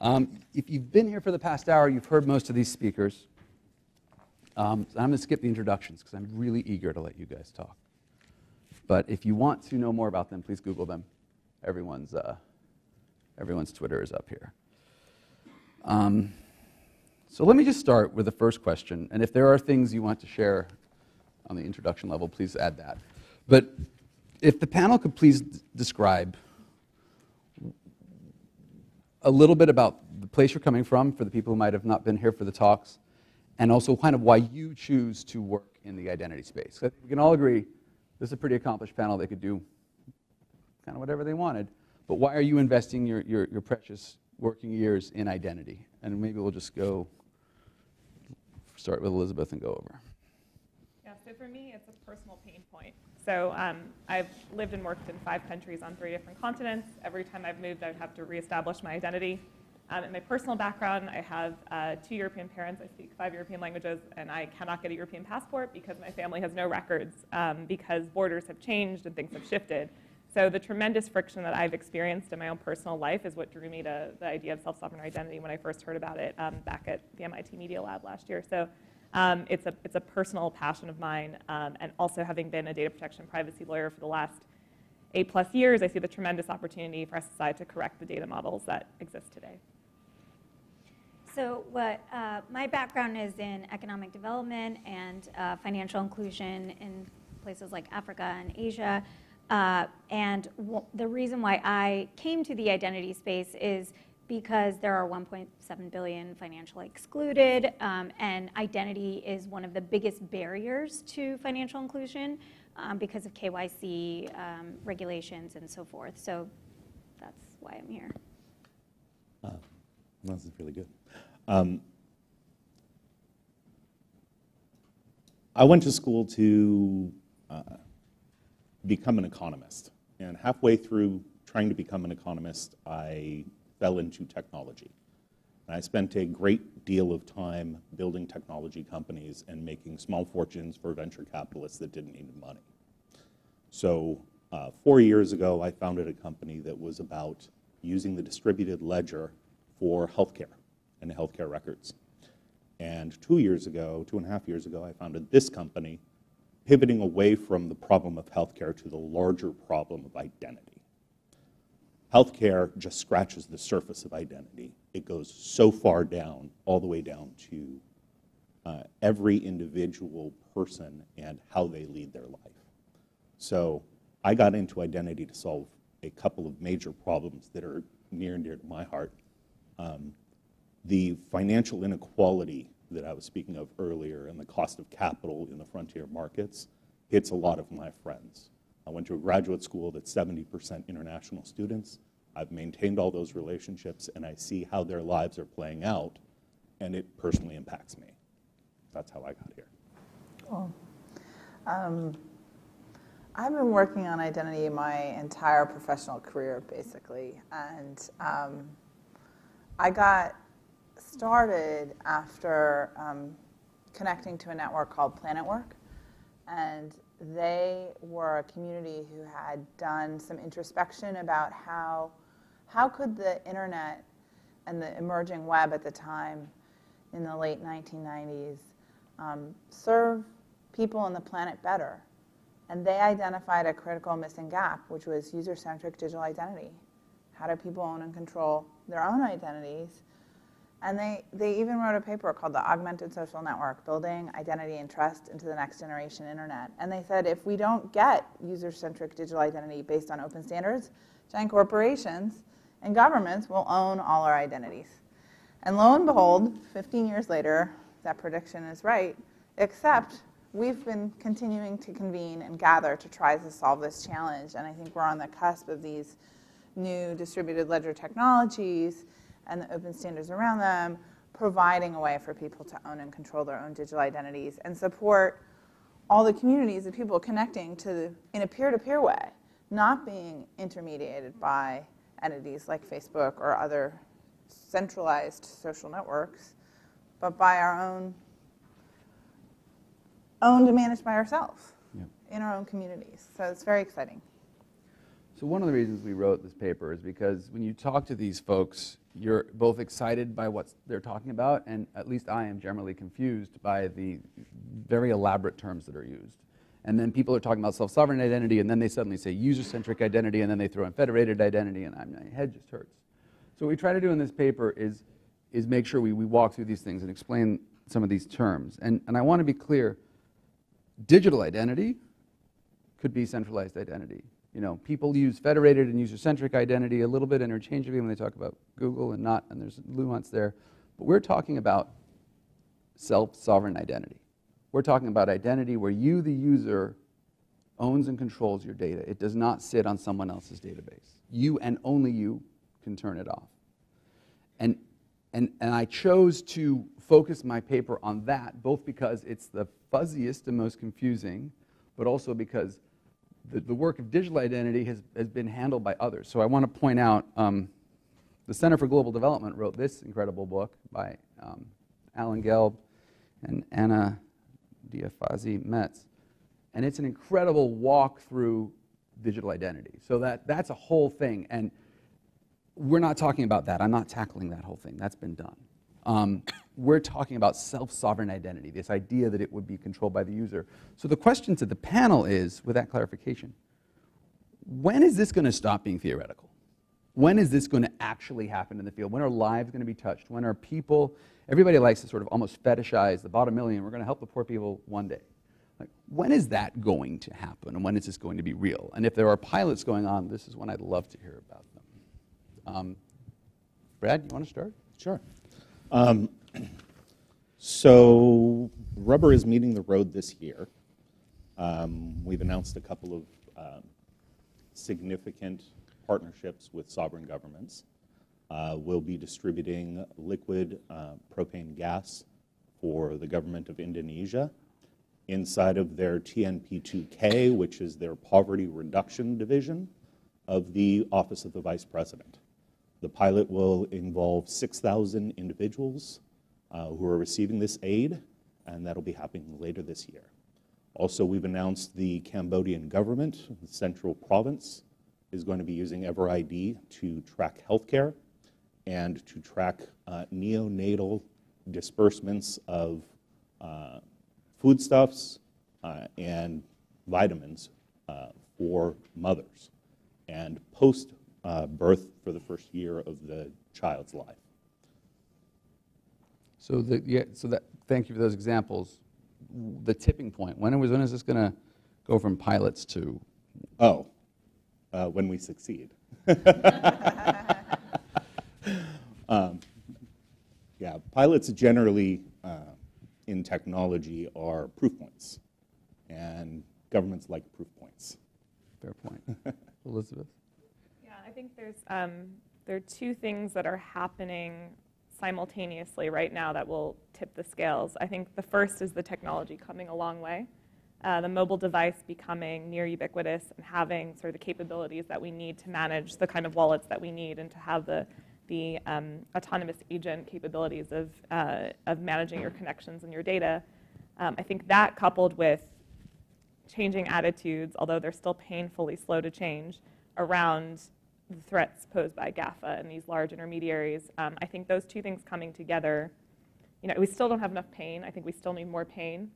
Um, if you've been here for the past hour, you've heard most of these speakers. Um, so I'm going to skip the introductions because I'm really eager to let you guys talk. But if you want to know more about them, please Google them. Everyone's, uh, everyone's Twitter is up here. Um, so let me just start with the first question. And if there are things you want to share on the introduction level, please add that. But if the panel could please describe a little bit about the place you're coming from for the people who might have not been here for the talks, and also kind of why you choose to work in the identity space. We can all agree this is a pretty accomplished panel. They could do kind of whatever they wanted. But why are you investing your, your, your precious working years in identity? And maybe we'll just go start with Elizabeth and go over. Yeah, so for me, it's a personal pain point. So um, I've lived and worked in five countries on three different continents. Every time I've moved, I'd have to reestablish my identity. Um, in my personal background, I have uh, two European parents. I speak five European languages, and I cannot get a European passport because my family has no records um, because borders have changed and things have shifted. So the tremendous friction that I've experienced in my own personal life is what drew me to the idea of self-sovereign identity when I first heard about it um, back at the MIT Media Lab last year. So um, it's, a, it's a personal passion of mine, um, and also having been a data protection privacy lawyer for the last eight plus years, I see the tremendous opportunity for SSI to correct the data models that exist today. So what uh, my background is in economic development and uh, financial inclusion in places like Africa and Asia. Uh, and the reason why I came to the identity space is because there are 1.7 billion financially excluded, um, and identity is one of the biggest barriers to financial inclusion um, because of KYC um, regulations and so forth. So that's why I'm here. Uh, really good. Um, I went to school to uh, become an economist, and halfway through trying to become an economist, I fell into technology. And I spent a great deal of time building technology companies and making small fortunes for venture capitalists that didn't need money. So uh, four years ago, I founded a company that was about using the distributed ledger for healthcare and healthcare records. And two years ago, two and a half years ago, I founded this company, pivoting away from the problem of healthcare to the larger problem of identity. Healthcare just scratches the surface of identity. It goes so far down, all the way down to uh, every individual person and how they lead their life. So I got into identity to solve a couple of major problems that are near and dear to my heart. Um, the financial inequality that I was speaking of earlier and the cost of capital in the frontier markets hits a lot of my friends. I went to a graduate school that's 70% international students. I've maintained all those relationships, and I see how their lives are playing out, and it personally impacts me. That's how I got here. Cool. Um, I've been working on identity my entire professional career, basically, and um, I got started after um, connecting to a network called Planetwork, and they were a community who had done some introspection about how, how could the internet and the emerging web at the time in the late 1990s um, serve people on the planet better. And they identified a critical missing gap, which was user-centric digital identity. How do people own and control their own identities and they, they even wrote a paper called The Augmented Social Network, Building Identity and Trust into the Next Generation Internet. And they said if we don't get user-centric digital identity based on open standards, giant corporations and governments will own all our identities. And lo and behold, 15 years later, that prediction is right, except we've been continuing to convene and gather to try to solve this challenge. And I think we're on the cusp of these new distributed ledger technologies and the open standards around them, providing a way for people to own and control their own digital identities and support all the communities of people connecting to the, in a peer-to-peer way, not being intermediated by entities like Facebook or other centralized social networks, but by our own, owned and managed by ourselves in our own communities. So it's very exciting. So one of the reasons we wrote this paper is because when you talk to these folks, you're both excited by what they're talking about, and at least I am generally confused by the very elaborate terms that are used. And then people are talking about self-sovereign identity, and then they suddenly say user-centric identity, and then they throw in federated identity, and I'm, my head just hurts. So what we try to do in this paper is, is make sure we, we walk through these things and explain some of these terms. And, and I want to be clear, digital identity could be centralized identity. You know, people use federated and user-centric identity a little bit interchangeably when they talk about Google and not, and there's nuance there. But we're talking about self-sovereign identity. We're talking about identity where you, the user, owns and controls your data. It does not sit on someone else's database. You and only you can turn it off. And, and, and I chose to focus my paper on that, both because it's the fuzziest and most confusing, but also because the, the work of digital identity has, has been handled by others. So I want to point out um, the Center for Global Development wrote this incredible book by um, Alan Gelb and Anna Diofasi Metz. And it's an incredible walk through digital identity. So that, that's a whole thing. And we're not talking about that. I'm not tackling that whole thing. That's been done. Um, we're talking about self-sovereign identity, this idea that it would be controlled by the user. So the question to the panel is, with that clarification, when is this going to stop being theoretical? When is this going to actually happen in the field? When are lives going to be touched? When are people, everybody likes to sort of almost fetishize the bottom million, we're going to help the poor people one day. Like, when is that going to happen and when is this going to be real? And if there are pilots going on, this is when I'd love to hear about them. Um, Brad, you want to start? Sure. Um, so rubber is meeting the road this year. Um, we've announced a couple of um, significant partnerships with sovereign governments. Uh, we'll be distributing liquid uh, propane gas for the government of Indonesia inside of their TNP2K, which is their poverty reduction division of the Office of the Vice President. The pilot will involve 6,000 individuals uh, who are receiving this aid, and that'll be happening later this year. Also, we've announced the Cambodian government, the central province, is going to be using EverID to track healthcare and to track uh, neonatal disbursements of uh, foodstuffs uh, and vitamins uh, for mothers and post uh, birth for the first year of the child's life. So, the, yeah, so that, thank you for those examples. The tipping point, when, was, when is this going to go from pilots to? Oh, uh, when we succeed. um, yeah, pilots generally uh, in technology are proof points, and governments like proof points. Fair point. Elizabeth? Think there's um, there are two things that are happening simultaneously right now that will tip the scales. I think the first is the technology coming a long way. Uh, the mobile device becoming near ubiquitous and having sort of the capabilities that we need to manage the kind of wallets that we need and to have the, the um, autonomous agent capabilities of, uh, of managing your connections and your data. Um, I think that coupled with changing attitudes, although they're still painfully slow to change, around the threats posed by GAFA and these large intermediaries. Um, I think those two things coming together, you know, we still don't have enough pain. I think we still need more pain.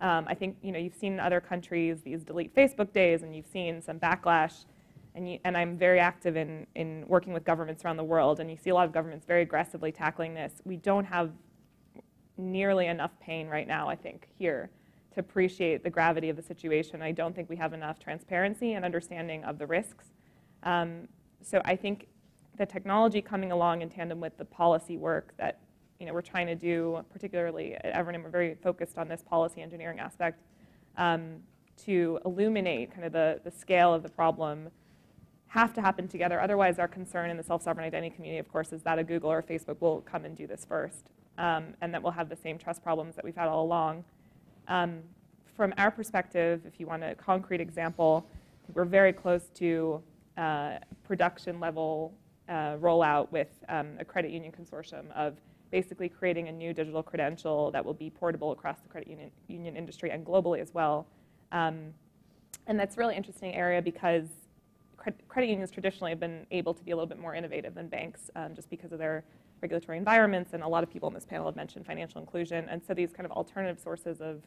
Um, I think, you know, you've seen in other countries these delete Facebook days and you've seen some backlash. And, you, and I'm very active in, in working with governments around the world and you see a lot of governments very aggressively tackling this. We don't have nearly enough pain right now, I think, here to appreciate the gravity of the situation. I don't think we have enough transparency and understanding of the risks. Um, so I think the technology coming along in tandem with the policy work that you know, we're trying to do, particularly at Evernym, we're very focused on this policy engineering aspect um, to illuminate kind of the, the scale of the problem have to happen together. Otherwise, our concern in the self-sovereign identity community, of course, is that a Google or a Facebook will come and do this first, um, and that we'll have the same trust problems that we've had all along. Um, from our perspective, if you want a concrete example, we're very close to uh, production level uh, rollout with um, a credit union consortium of basically creating a new digital credential that will be portable across the credit union, union industry and globally as well. Um, and that's a really interesting area because cred- credit unions traditionally have been able to be a little bit more innovative than banks um, just because of their regulatory environments. And a lot of people in this panel have mentioned financial inclusion. And so these kind of alternative sources of,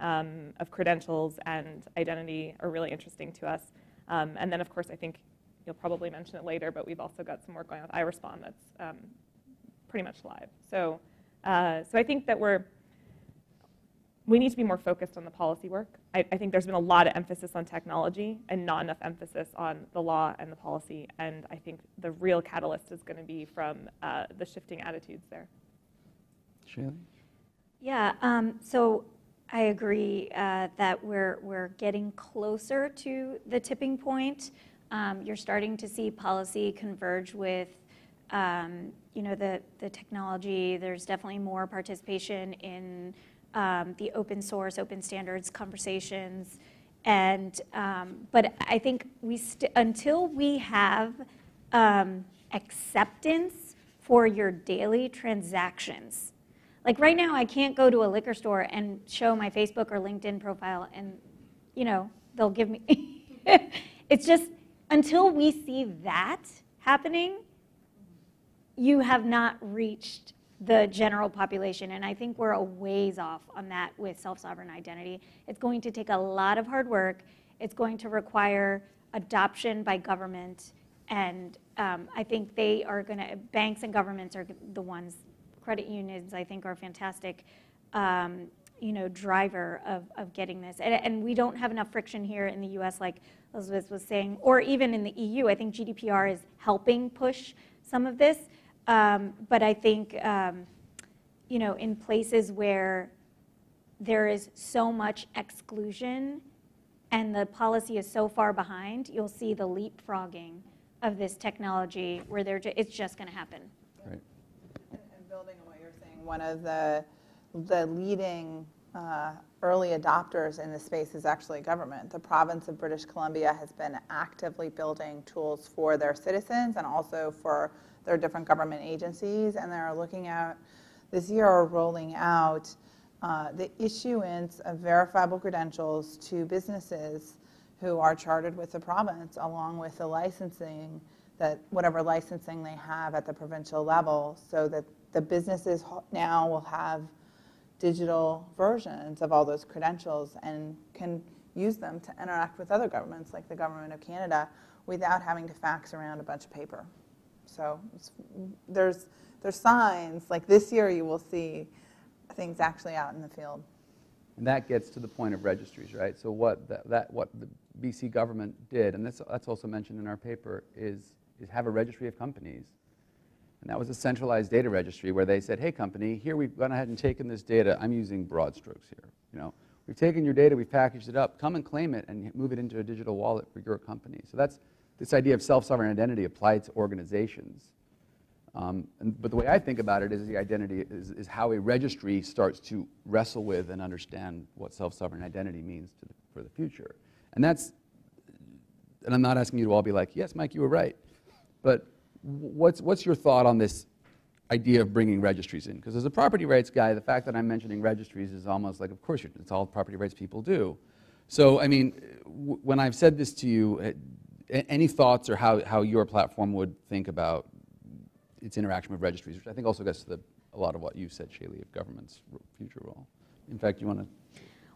um, of credentials and identity are really interesting to us. Um, and then, of course, I think you'll probably mention it later, but we've also got some work going on with iRespond that's um, pretty much live. So, uh, so I think that we're we need to be more focused on the policy work. I, I, think there's been a lot of emphasis on technology and not enough emphasis on the law and the policy. And I think the real catalyst is going to be from uh, the shifting attitudes there. Shailee? Yeah, um, so I agree uh, that we're, we're getting closer to the tipping point. Um, you're starting to see policy converge with um, you know, the, the technology. There's definitely more participation in um, the open source, open standards conversations. And, um, but I think we, until we have um, acceptance for your daily transactions, like right now, I can't go to a liquor store and show my Facebook or LinkedIn profile and, you know, they'll give me. it's just until we see that happening, you have not reached the general population. And I think we're a ways off on that with self-sovereign identity. It's going to take a lot of hard work. It's going to require adoption by government. And um, I think they are going to, banks and governments are the ones, credit unions, I think, are fantastic, um, you know, driver of, of getting this. And, and we don't have enough friction here in the US, like Elizabeth was saying, or even in the EU. I think GDPR is helping push some of this. Um, but I think, um, you know, in places where there is so much exclusion and the policy is so far behind, you'll see the leapfrogging of this technology where they're ju- it's just going to happen. Right. And and building on what you're saying, one of the, the leading uh, early adopters in this space is actually government. The province of British Columbia has been actively building tools for their citizens and also for their different government agencies, and they're looking at this year are rolling out uh, the issuance of verifiable credentials to businesses who are chartered with the province, along with the licensing that whatever licensing they have at the provincial level, so that the businesses now will have digital versions of all those credentials and can use them to interact with other governments, like the government of Canada, without having to fax around a bunch of paper. So there's, there's signs, like this year you will see things actually out in the field. And that gets to the point of registries, right? So what that, that what the BC government did, and that's, that's also mentioned in our paper, is, is have a registry of companies. And that was a centralized data registry where they said, hey, company, here we've gone ahead and taken this data. I'm using broad strokes here. You know, we've taken your data, we've packaged it up. Come and claim it and move it into a digital wallet for your company. So that's this idea of self-sovereign identity applied to organizations. Um, and, but the way I think about it is the identity is, is how a registry starts to wrestle with and understand what self-sovereign identity means the, for the future. And that's, and I'm not asking you to all be like, yes, Mike, you were right. But what's, what's your thought on this idea of bringing registries in? Because as a property rights guy, the fact that I'm mentioning registries is almost like, of course, it's all property rights people do. So, I mean, when I've said this to you, eh, any thoughts or how, how your platform would think about its interaction with registries, which I think also gets to the, a lot of what you said, Shailee, of government's future role. In fact, you want to?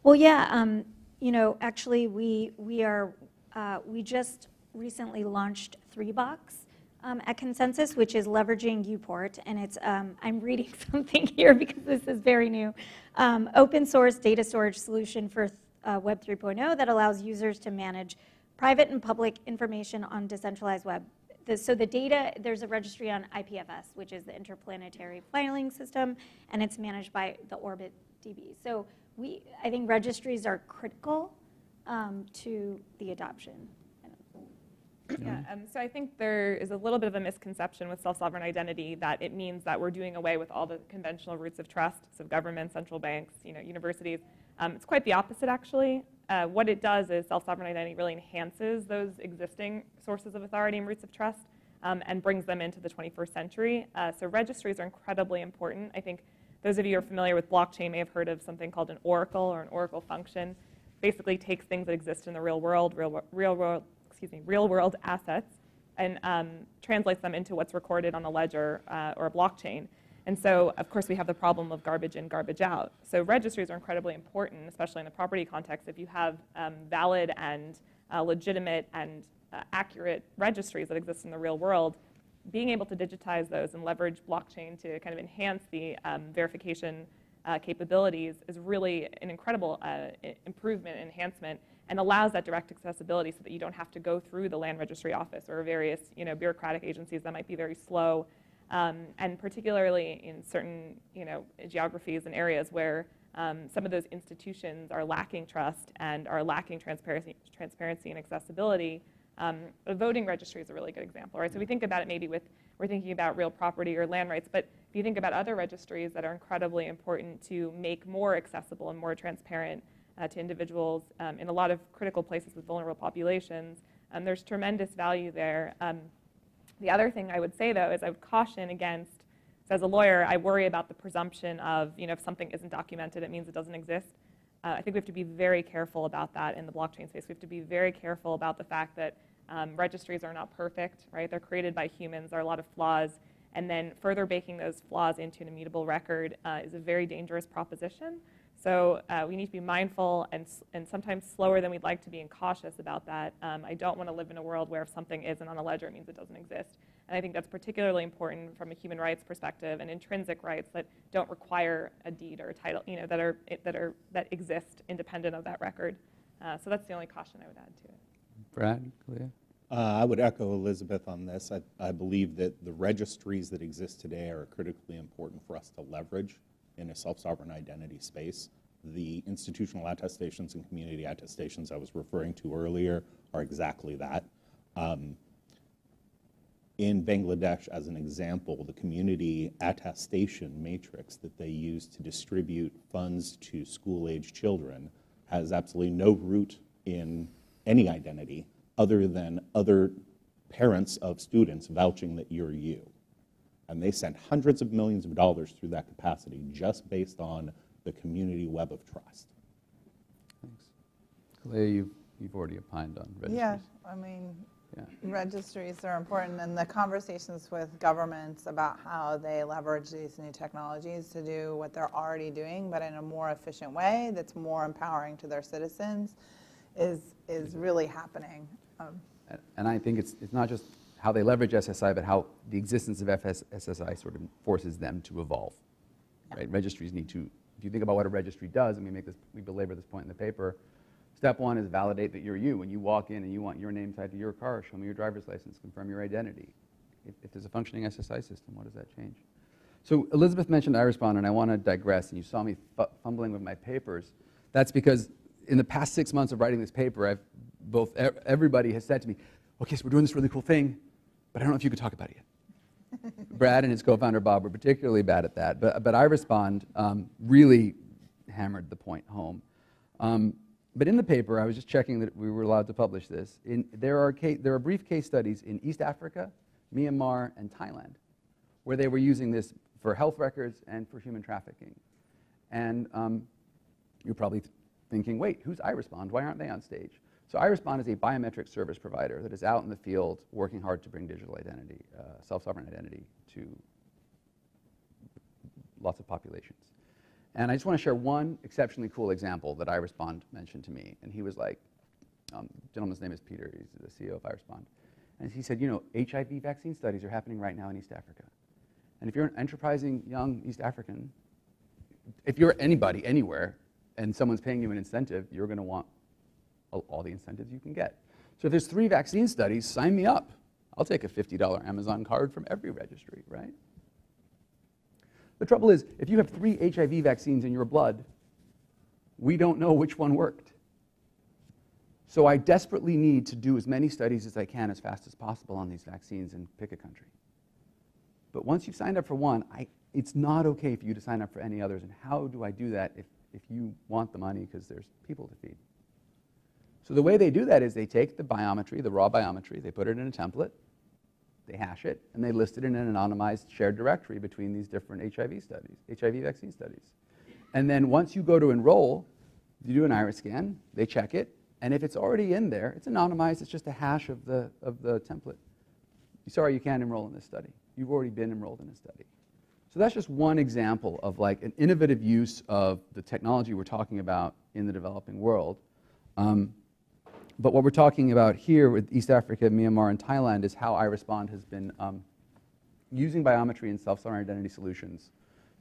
Well, yeah, um, you know, actually, we, we are, uh, we just recently launched Three 3Box um, at Consensus, which is leveraging Uport, and it's, um, I'm reading something here because this is very new, um, open source data storage solution for uh, Web 3.0 that allows users to manage private and public information on decentralized web the, so the data, there's a registry on IPFS, which is the Interplanetary Filing System, and it's managed by the Orbit DB. So we, I think registries are critical um, to the adoption. Yeah, um, so I think there is a little bit of a misconception with self-sovereign identity that it means that we're doing away with all the conventional roots of trust, so government, central banks, you know, universities. Um, it's quite the opposite, actually. Uh, what it does is self-sovereign identity really enhances those existing sources of authority and roots of trust um, and brings them into the 21st century. Uh, so registries are incredibly important. I think those of you who are familiar with blockchain may have heard of something called an oracle or an oracle function. Basically takes things that exist in the real world, real, real world excuse me, real world assets and um, translates them into what's recorded on a ledger uh, or a blockchain. And so, of course, we have the problem of garbage in, garbage out. So registries are incredibly important, especially in the property context. If you have um, valid and uh, legitimate and uh, accurate registries that exist in the real world, being able to digitize those and leverage blockchain to kind of enhance the um, verification uh, capabilities is really an incredible uh, improvement, enhancement, and allows that direct accessibility so that you don't have to go through the land registry office or various you know, bureaucratic agencies that might be very slow, um, and particularly in certain you know, geographies and areas where um, some of those institutions are lacking trust and are lacking transparency, transparency and accessibility. Um, a voting registry is a really good example, right? So we think about it maybe with, we're thinking about real property or land rights, but if you think about other registries that are incredibly important to make more accessible and more transparent uh, to individuals um, in a lot of critical places with vulnerable populations, um, there's tremendous value there. Um, the other thing I would say, though, is I would caution against, so as a lawyer, I worry about the presumption of, you know, if something isn't documented, it means it doesn't exist. Uh, I think we have to be very careful about that in the blockchain space. We have to be very careful about the fact that um, registries are not perfect, right? They're created by humans. There are a lot of flaws. And then further baking those flaws into an immutable record uh, is a very dangerous proposition. So uh, we need to be mindful and, and sometimes slower than we'd like to be and cautious about that. Um, I don't want to live in a world where if something isn't on a ledger, it means it doesn't exist. And I think that's particularly important from a human rights perspective and intrinsic rights that don't require a deed or a title, you know, that, are, that, are, that exist independent of that record. Uh, so that's the only caution I would add to it. Brad, Kaliya? Uh, I would echo Elizabeth on this. I, I believe that the registries that exist today are critically important for us to leverage in a self-sovereign identity space. The institutional attestations and community attestations I was referring to earlier are exactly that. Um, in Bangladesh, as an example, the community attestation matrix that they use to distribute funds to school-age children has absolutely no root in any identity other than other parents of students vouching that you're you. And they sent hundreds of millions of dollars through that capacity just based on the community web of trust. Thanks. Kaliya, you've, you've already opined on registries. Yeah, I mean, Yeah. registries are important, and the conversations with governments about how they leverage these new technologies to do what they're already doing, but in a more efficient way that's more empowering to their citizens, is is really happening. Um, And- And I think it's, it's not just how they leverage SSI, but how the existence of FS, SSI sort of forces them to evolve. Right? Registries need to, if you think about what a registry does, and we make this, we belabor this point in the paper, step one is validate that you're you. When you walk in and you want your name tied to your car, show me your driver's license, confirm your identity. If, if there's a functioning SSI system, what does that change? So Elizabeth mentioned iRespond, and I want to digress, and you saw me fu- fumbling with my papers. That's because in the past six months of writing this paper, I've both everybody has said to me, "Okay, so we're doing this really cool thing, but I don't know if you could talk about it yet." Brad and his co-founder Bob were particularly bad at that, but but respond um, really hammered the point home. Um, but in the paper, I was just checking that we were allowed to publish this. In, there, are ca- there are brief case studies in East Africa, Myanmar, and Thailand, where they were using this for health records and for human trafficking. And um, you're probably th- thinking, wait, who's iRespond? Why aren't they on stage? So iRespond is a biometric service provider that is out in the field working hard to bring digital identity, uh, self-sovereign identity to lots of populations. And I just want to share one exceptionally cool example that iRespond mentioned to me. And he was like, um, gentleman's name is Peter, he's the CEO of iRespond. And he said, you know, HIV vaccine studies are happening right now in East Africa. And if you're an enterprising young East African, if you're anybody anywhere and someone's paying you an incentive, you're going to want all- the incentives you can get. So if there's three vaccine studies, sign me up. I'll take a $50 Amazon card from every registry, right? The trouble is, if you have three HIV vaccines in your blood, we don't know which one worked. So I desperately need to do as many studies as I can as fast as possible on these vaccines and pick a country. But once you've signed up for one, I, it's not okay for you to sign up for any others. And how do I do that if, if you want the money because there's people to feed? So the way they do that is they take the biometry, the raw biometry, they put it in a template, they hash it, and they list it in an anonymized shared directory between these different HIV studies, HIV vaccine studies. And then once you go to enroll, you do an iris scan, they check it, And if it's already in there, it's anonymized, it's just a hash of the, of the template. Sorry, you can't enroll in this study. You've already been enrolled in a study. So that's just one example of like an innovative use of the technology we're talking about in the developing world. Um, but what we're talking about here with East Africa, Myanmar, and Thailand is how iRespond has been um, using biometry and self-sovereign identity solutions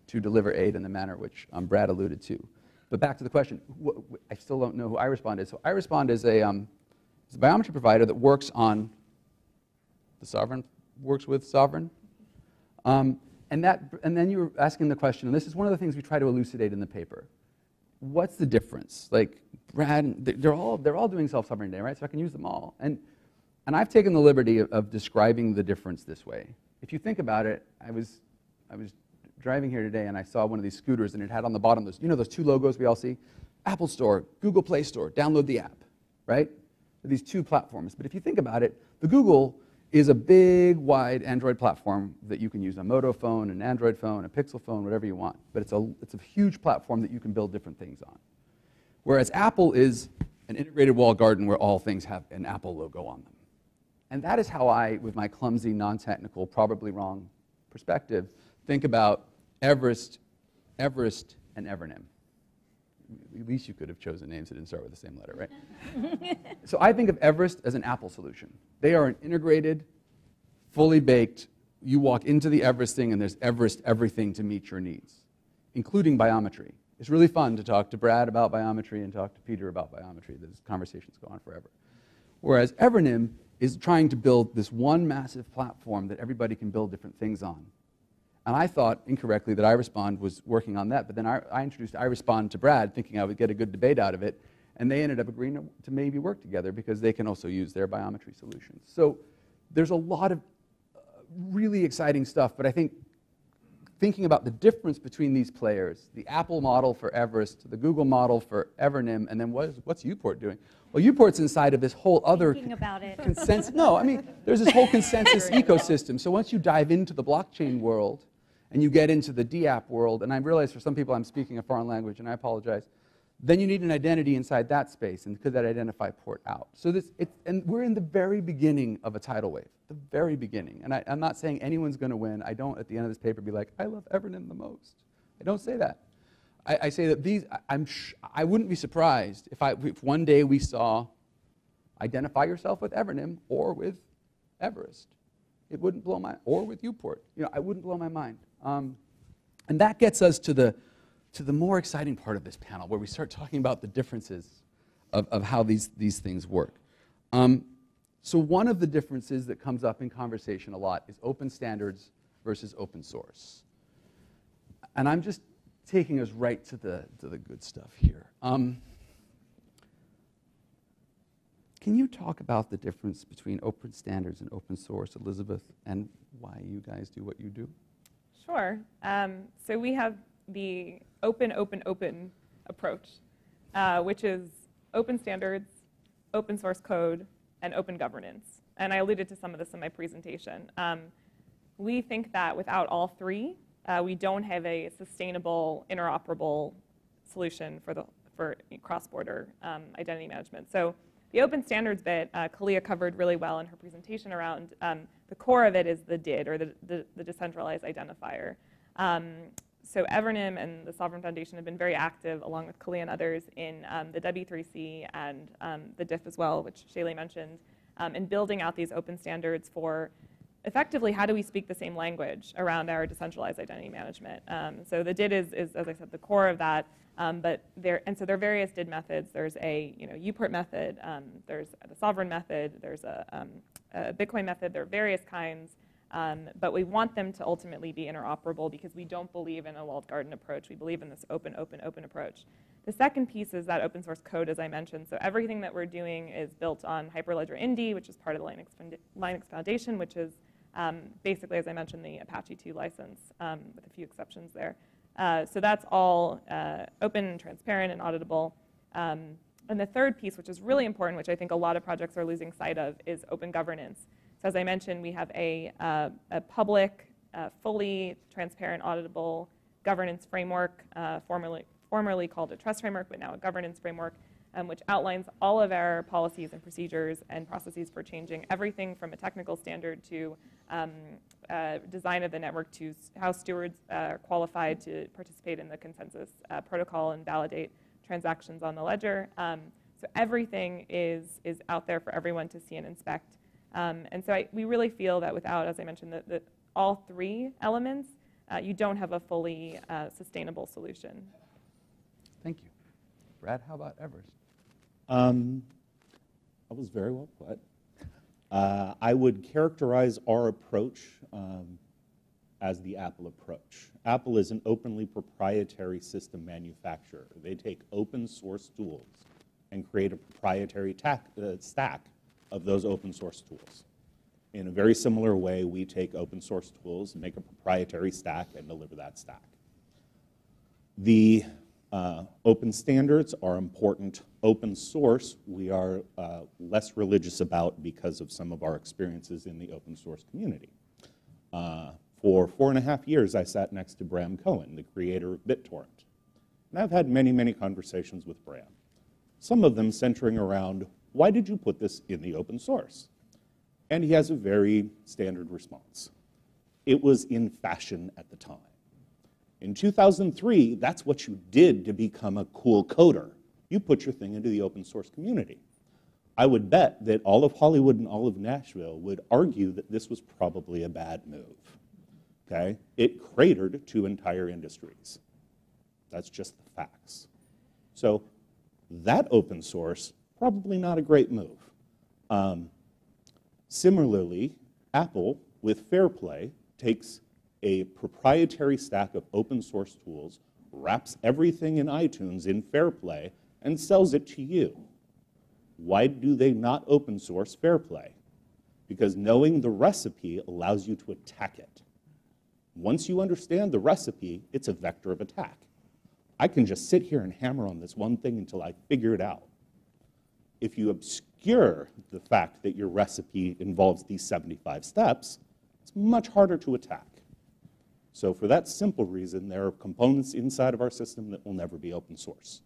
to deliver aid in the manner which um, Brad alluded to. But back to the question, I still don't know who iRespond is. So iRespond is a, um, is a biometry provider that works on the sovereign, works with sovereign. Um, and, that, and then you were asking the question, and this is one of the things we try to elucidate in the paper. What's the difference? Like, Brad, they're all, they're all doing self-sovereign identity, right? So I can use them all. And, and I've taken the liberty of, of describing the difference this way. If you think about it, I was, I was driving here today and I saw one of these scooters and it had on the bottom those, you know those two logos we all see? Apple Store, Google Play Store, download the app, right? These two platforms. But if you think about it, the Google is a big, wide Android platform that you can use a Moto phone, an Android phone, a Pixel phone, whatever you want. But it's a, it's a huge platform that you can build different things on. Whereas Apple is an integrated walled garden where all things have an Apple logo on them. And that is how I, with my clumsy, non-technical, probably wrong perspective, think about Everest, Everest, and Evernym. At least you could have chosen names that didn't start with the same letter, right? so I think of Everest as an Apple solution. They are an integrated, fully baked, you walk into the Everest thing and there's Everest everything to meet your needs, including biometry. It's really fun to talk to Brad about biometry and talk to Peter about biometry. Those conversations go on forever. Whereas Evernym is trying to build this one massive platform that everybody can build different things on. And I thought incorrectly that iRespond was working on that, but then I, I introduced iRespond to Brad thinking I would get a good debate out of it, and they ended up agreeing to, to maybe work together because they can also use their biometry solutions. So there's a lot of uh, really exciting stuff, but I think thinking about the difference between these players, the Apple model for Everest, the Google model for Evernym, and then what is, what's Uport doing? Well, Uport's inside of this whole other Thinking about it. ConsenSys. No, I mean, there's this whole ConsenSys ecosystem. So once you dive into the blockchain world and you get into the DApp world, and I realize for some people I'm speaking a foreign language, and I apologize, then you need an identity inside that space, and could that identify port out? So this, it, and we're in the very beginning of a tidal wave, the very beginning. And I, I'm not saying anyone's going to win. I don't, at the end of this paper, be like, I love Evernym the most. I don't say that. I, I say that these, I, I'm sh- I wouldn't be surprised if, I, if one day we saw identify yourself with Evernym or with Everest. It wouldn't blow my, or with Uport. You know, I wouldn't blow my mind. Um, and that gets us to the, to the more exciting part of this panel, where we start talking about the differences of, of how these, these things work. Um, so one of the differences that comes up in conversation a lot is open standards versus open source. And I'm just taking us right to the, to the good stuff here. Um, can you talk about the difference between open standards and open source, Elizabeth, and why you guys do what you do? Sure. Um, so we have the open, open, open approach, uh, which is open standards, open source code, and open governance. And I alluded to some of this in my presentation. Um, we think that without all three, uh, we don't have a sustainable, interoperable solution for the for cross-border um, identity management. So the open standards bit, uh, Kaliya covered really well in her presentation around um, the core of it is the DID, or the, the, the decentralized identifier. Um, so Evernym and the Sovrin Foundation have been very active, along with Kaliya and others, in um, the W3C and um, the DIF as well, which Shailee mentioned, um, in building out these open standards for effectively how do we speak the same language around our decentralized identity management. Um, so the DID is, is, as I said, the core of that. Um, but there, and so there are various DID methods. There's a you know UPort method. Um, there's the Sovrin method. There's a, um, a, Bitcoin method. There are various kinds. Um, but we want them to ultimately be interoperable because we don't believe in a walled garden approach. We believe in this open, open, open approach. The second piece is that open source code, as I mentioned. So everything that we're doing is built on Hyperledger Indy, which is part of the Linux, Linux Foundation, which is um, basically, as I mentioned, the Apache 2 license, um, with a few exceptions there. Uh, so that's all uh, open and transparent and auditable. Um, and the third piece, which is really important, which I think a lot of projects are losing sight of, is open governance. So as I mentioned, we have a, uh, a public, uh, fully transparent, auditable governance framework, uh, formerly, formerly called a trust framework, but now a governance framework, um, which outlines all of our policies and procedures and processes for changing everything from a technical standard to um, uh, design of the network to how stewards uh, are qualified to participate in the consensus uh, protocol and validate transactions on the ledger. Um, so everything is, is out there for everyone to see and inspect. Um, and so I, we really feel that without, as I mentioned, the, the, all three elements, uh, you don't have a fully uh, sustainable solution. Thank you. Brad, how about Evers? Um, that was very well put. Uh, I would characterize our approach um, as the Apple approach. Apple is an openly proprietary system manufacturer. They take open source tools and create a proprietary tac- uh, stack of those open source tools. In a very similar way, we take open source tools, and make a proprietary stack, and deliver that stack. The uh, open standards are important. Open source, we are uh, less religious about because of some of our experiences in the open source community. Uh, for four and a half years, I sat next to Bram Cohen, the creator of BitTorrent. And I've had many, many conversations with Bram, some of them centering around why did you put this in the open source? And he has a very standard response it was in fashion at the time. In 2003, that's what you did to become a cool coder. You put your thing into the open source community. I would bet that all of Hollywood and all of Nashville would argue that this was probably a bad move. Okay? It cratered two entire industries. That's just the facts. So, that open source, probably not a great move. Um, similarly, Apple, with Fairplay, takes a proprietary stack of open source tools, wraps everything in iTunes in Fairplay, and sells it to you. Why do they not open source Fairplay? Because knowing the recipe allows you to attack it. Once you understand the recipe, it's a vector of attack. I can just sit here and hammer on this one thing until I figure it out. If you obscure the fact that your recipe involves these 75 steps, it's much harder to attack. So for that simple reason, there are components inside of our system that will never be open source.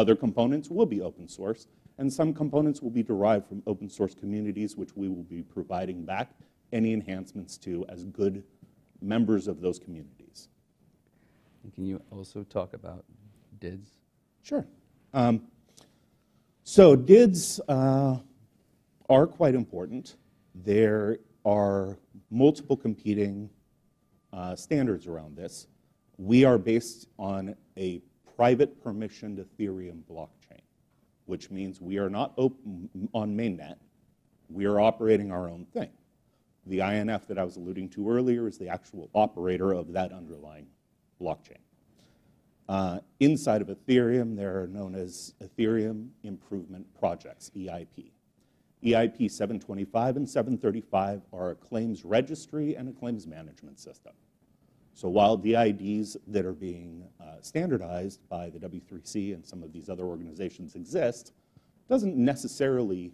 Other components will be open source, and some components will be derived from open source communities, which we will be providing back any enhancements to as good members of those communities. And can you also talk about DIDs? Sure. Um, so DIDs uh, are quite important. There are multiple competing uh, standards around this. We are based on a private permissioned Ethereum blockchain, which means we are not open on mainnet. We are operating our own thing. The INF that I was alluding to earlier is the actual operator of that underlying blockchain. Uh, inside of Ethereum, there are known as Ethereum Improvement Projects, EIP. EIP 725 and 735 are a claims registry and a claims management system. So while DIDs that are being uh, standardized by the W3C and some of these other organizations exist, doesn't necessarily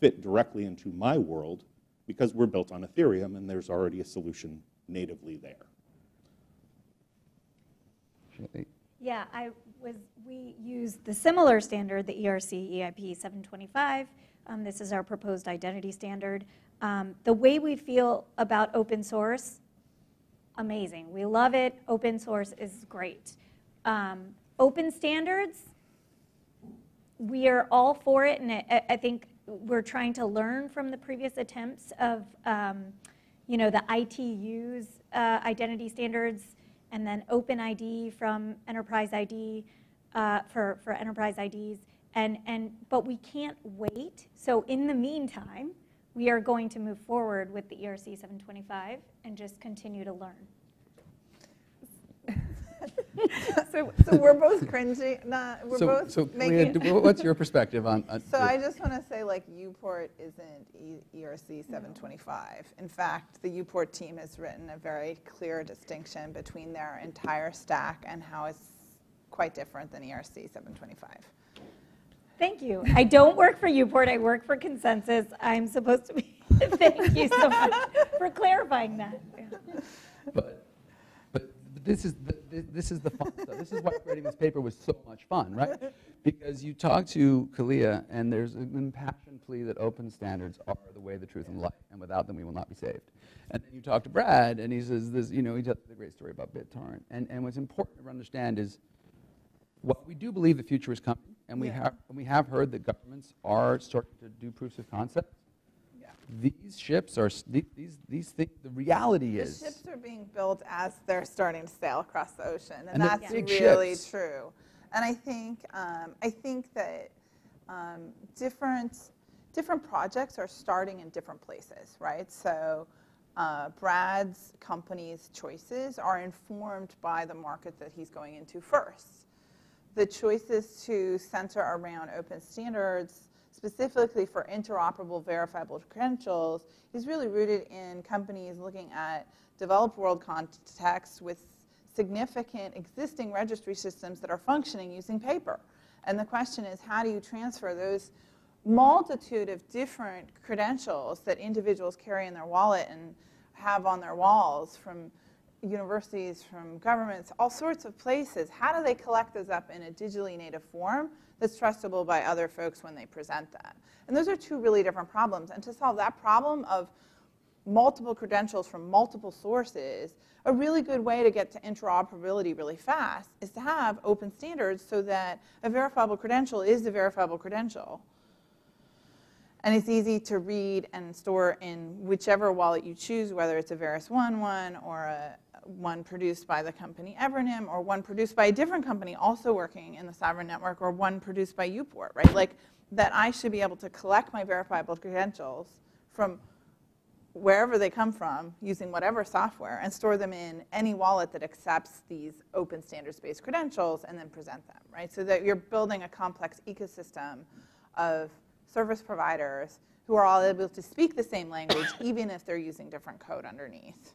fit directly into my world because we're built on Ethereum and there's already a solution natively there. Yeah, I was, we use the similar standard, the ERC EIP 725. Um, This is our proposed identity standard. Um, The way we feel about open source, amazing. We love it. Open source is great. Um, Open standards, we are all for it, and I, I think we're trying to learn from the previous attempts of, um, you know, the ITU's uh, identity standards, and then Open ID from Enterprise ID uh, for for enterprise IDs, and and but we can't wait. So in the meantime, we are going to move forward with the ERC 725 and just continue to learn. So, so we're both cringing, not, we're So, both so making. Leah, what's your perspective on? on So the- I just want to say, like, Uport isn't E- ERC 725. In fact, the Uport team has written a very clear distinction between their entire stack and how it's quite different than ERC 725. Thank you. I don't work for Uport, I work for ConsenSys. I'm supposed to be, thank you so much for clarifying that. But, but this is, the- this is the fun stuff. This is why writing this paper was so much fun, right? Because you talk to Kaliya, and there's an impassioned plea that open standards are the way, the truth, and light, and without them we will not be saved. And then you talk to Brad, and he says this, you know, he tells the great story about BitTorrent. And, and what's important to understand is, what we do believe the future is coming, and we Yeah. have and we have heard that governments are starting to do proofs of concept. Yeah. These ships are the- these these things. The reality The is ships are being built as they're starting to sail across the ocean, and, And that's really ships. true. And I think um, I think that um, different different projects are starting in different places, right? So. Uh, Brad's company's choices are informed by the market that he's going into first. The choices to center around open standards, specifically for interoperable verifiable credentials, is really rooted in companies looking at developed world contexts with significant existing registry systems that are functioning using paper. And the question is, how do you transfer those multitude of different credentials that individuals carry in their wallet and have on their walls from universities, from governments, all sorts of places. How do they collect those up in a digitally native form that's trustable by other folks when they present that? And those are two really different problems. And to solve that problem of multiple credentials from multiple sources, a really good way to get to interoperability really fast is to have open standards so that a verifiable credential is a verifiable credential. And it's easy to read and store in whichever wallet you choose, whether it's a Veres One one or a one produced by the company Evernym or one produced by a different company also working in the Sovrin network or one produced by uPort, right? Like that I should be able to collect my verifiable credentials from wherever they come from using whatever software and store them in any wallet that accepts these open standards-based credentials and then present them, right? So that you're building a complex ecosystem of service providers who are all able to speak the same language even if they're using different code underneath.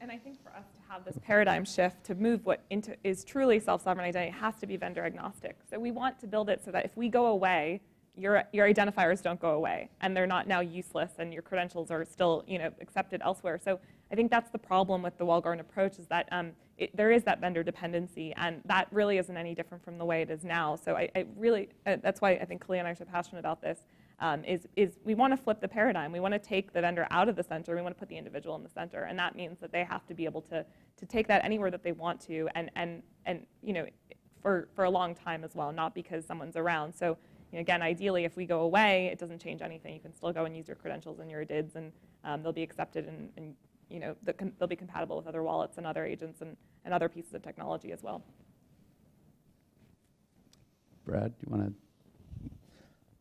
And, I think for us to have this paradigm shift to move what into is truly self-sovereign identity has to be vendor agnostic. So we want to build it so that if we go away, your, your identifiers don't go away and they're not now useless and your credentials are still you know, accepted elsewhere. So I think that's the problem with the wall approach is that um, it, there is that vendor dependency and that really isn't any different from the way it is now. So I, I really, uh, that's why I think Kaliya and I are so passionate about this um, is, is we want to flip the paradigm. We want to take the vendor out of the center. We want to put the individual in the center. And that means that they have to be able to, to take that anywhere that they want to and, and, and you know, for, for a long time as well, not because someone's around. So you know, again, ideally, if we go away, it doesn't change anything. You can still go and use your credentials and your DIDs, and um, they'll be accepted and, and you know, the, they'll be compatible with other wallets and other agents and, and other pieces of technology as well. Brad, do you want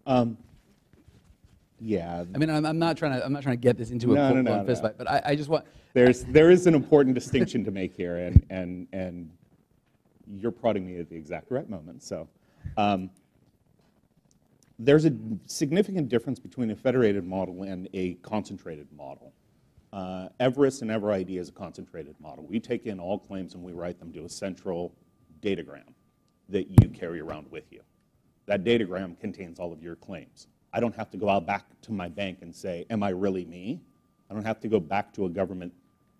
to? Um, yeah, I mean, I'm, I'm not trying to I'm not trying to get this into a No, no, full-blown no, fist fight, but I, I just want there's there is an important distinction to make here, and and and you're prodding me at the exact right moment. So, um, there's a significant difference between a federated model and a concentrated model. Uh, Everest and EverID is a concentrated model. We take in all claims and we write them to a central datagram that you carry around with you. That datagram contains all of your claims. I don't have to go out back to my bank and say, am I really me? I don't have to go back to a government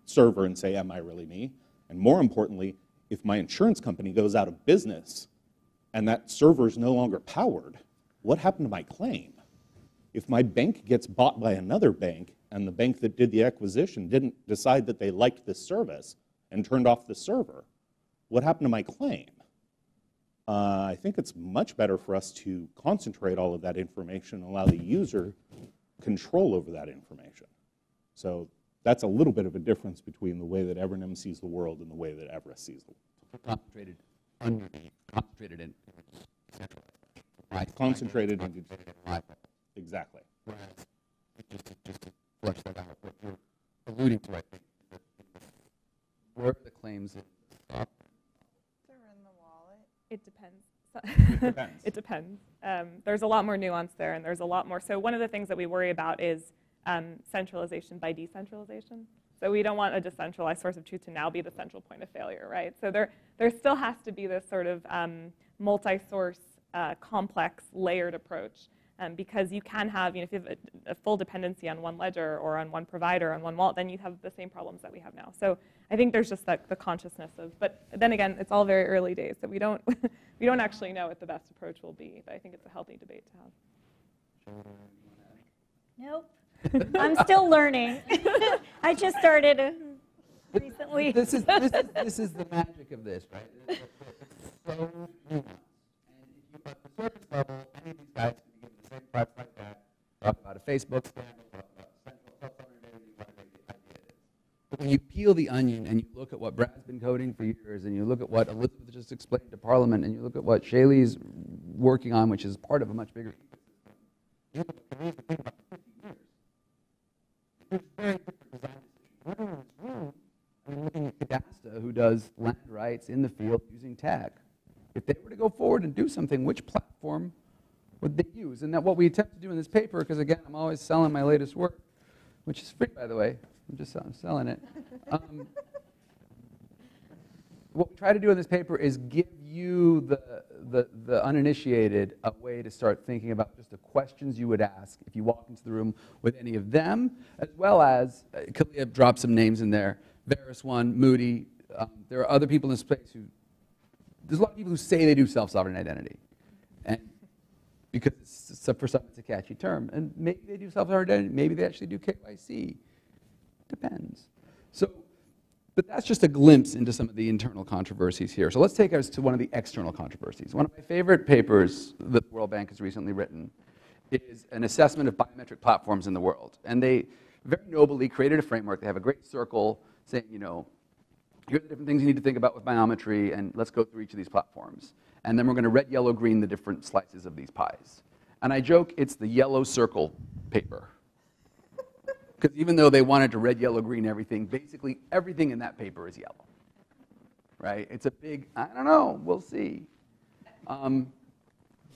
server and say, am I really me? And more importantly, if my insurance company goes out of business and that server is no longer powered, what happened to my claim? If my bank gets bought by another bank and the bank that did the acquisition didn't decide that they liked this service and turned off the server, what happened to my claim? Uh, I think it's much better for us to concentrate all of that information and allow the user control over that information. So that's a little bit of a difference between the way that Evernym sees the world and the way that Everest sees the world. concentrated underneath, concentrated in. Right. Concentrated into, Right. exactly. Whereas, just to, just to flesh that out, what you're alluding to, I think, where are the claims that stop They're in the wallet. It depends. It depends. it depends. Um, there's a lot more nuance there, and there's a lot more. So one of the things that we worry about is um, centralization by decentralization. So we don't want a decentralized source of truth to now be the central point of failure, right? So there, there still has to be this sort of um, multi-source, uh, complex, layered approach Um, because you can have, you know, if you have a, a, full dependency on one ledger or on one provider, on one wallet, then you have the same problems that we have now. So I think there's just that, the consciousness of, but then again, it's all very early days, so we don't, we don't actually know what the best approach will be, but I think it's a healthy debate to have. Nope. I'm still learning. I just started uh, recently. This is, this, is, this is the magic of this, right? It's so nuanced. And if you at the surface level, any of these guys can be given the same like that, talk about a Facebook scandal, talk about central cell phone identity, whatever the idea is. But when you peel the onion and you look at what Brad's been coding for years, and you look at what Elizabeth just explained to Parliament, and you look at what Shailee's working on, which is part of a much bigger ecosystem, you look the that about 50 years. There's very different design decisions. We're doing this room, I mean, looking at Cadasta, who does land rights in the field using tech. If they were to go forward and do something, which platform would they use? And that what we attempt to do in this paper, because again, I'm always selling my latest work, which is free, by the way. I'm just I'm selling it. Um, what we try to do in this paper is give you, the, the, the uninitiated, a way to start thinking about just the questions you would ask if you walk into the room with any of them, as well as, uh, Kaliya dropped some names in there, Veres One, Moody. Um, there are other people in this space who, there's a lot of people who say they do self-sovereign identity. And because it's, for some it's a catchy term. And maybe they do self-sovereign identity, maybe they actually do KYC. Depends. So but that's just a glimpse into some of the internal controversies here. So let's take us to one of the external controversies. One of my favorite papers that the World Bank has recently written is an assessment of biometric platforms in the world. And they very nobly created a framework. They have a great circle saying, you know, here are the different things you need to think about with biometry, and let's go through each of these platforms. And then we're going to red, yellow, green the different slices of these pies. And I joke it's the yellow circle paper because even though they wanted to red, yellow, green everything, basically everything in that paper is yellow. Right? It's a big, I don't know, we'll see. Um,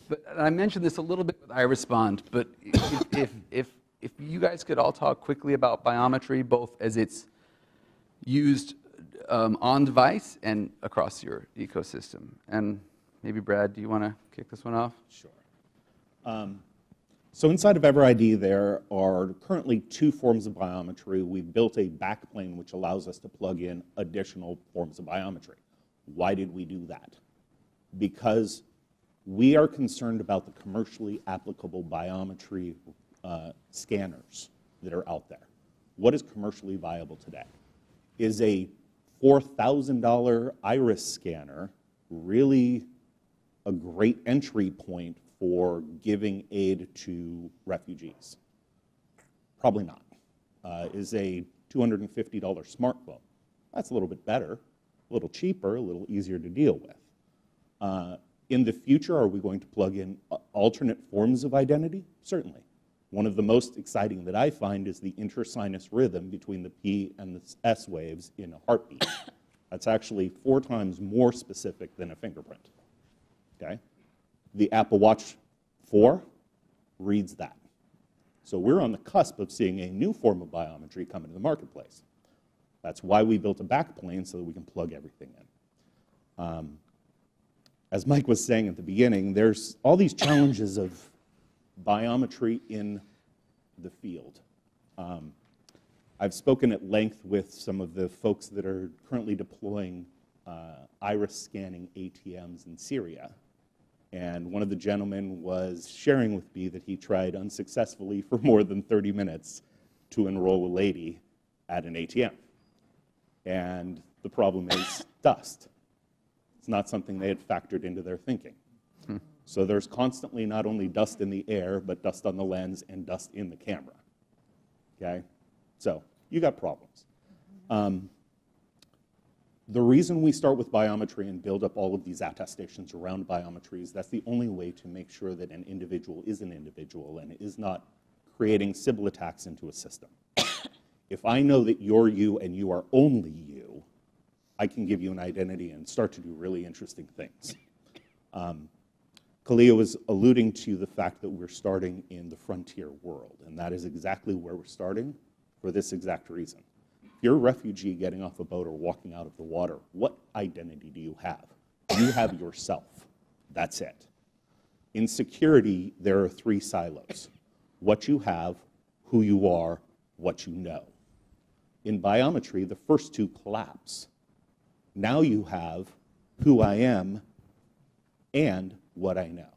but I mentioned this a little bit with iRespond, but if, if, if, if you guys could all talk quickly about biometry, both as it's used um, on device and across your ecosystem. And maybe Brad, do you want to kick this one off? Sure. Um, so inside of EverID, there are currently two forms of biometry. We've built a backplane which allows us to plug in additional forms of biometry. Why did we do that? Because we are concerned about the commercially applicable biometry uh, scanners that are out there. What is commercially viable today? Is a $4,000 iris scanner really a great entry point for giving aid to refugees? Probably not. Uh, is a $250 smartphone. That's a little bit better, a little cheaper, a little easier to deal with. Uh, in the future, are we going to plug in uh, alternate forms of identity? Certainly. One of the most exciting that I find is the intersinus rhythm between the P and the S waves in a heartbeat. That's actually four times more specific than a fingerprint. Okay? The Apple Watch 4 reads that. So we're on the cusp of seeing a new form of biometry come into the marketplace. That's why we built a backplane so that we can plug everything in. Um, as Mike was saying at the beginning, there's all these challenges of biometry in the field. Um, I've spoken at length with some of the folks that are currently deploying uh, iris scanning ATMs in Syria. And one of the gentlemen was sharing with me that he tried unsuccessfully for more than 30 minutes to enroll a lady at an ATM. And the problem is dust. It's not something they had factored into their thinking. Hmm. So there's constantly not only dust in the air, but dust on the lens and dust in the camera. Okay? So you got problems. Um, the reason we start with biometry and build up all of these attestations around biometry is that's the only way to make sure that an individual is an individual and is not creating Sybil attacks into a system. if I know that you're you and you are only you, I can give you an identity and start to do really interesting things. Um, Kaliya was alluding to the fact that we're starting in the frontier world, and that is exactly where we're starting for this exact reason you're a refugee getting off a boat or walking out of the water, what identity do you have? You have yourself. That's it. In security, there are three silos what you have, who you are, what you know. In biometry, the first two collapse. Now you have who I am and what I know.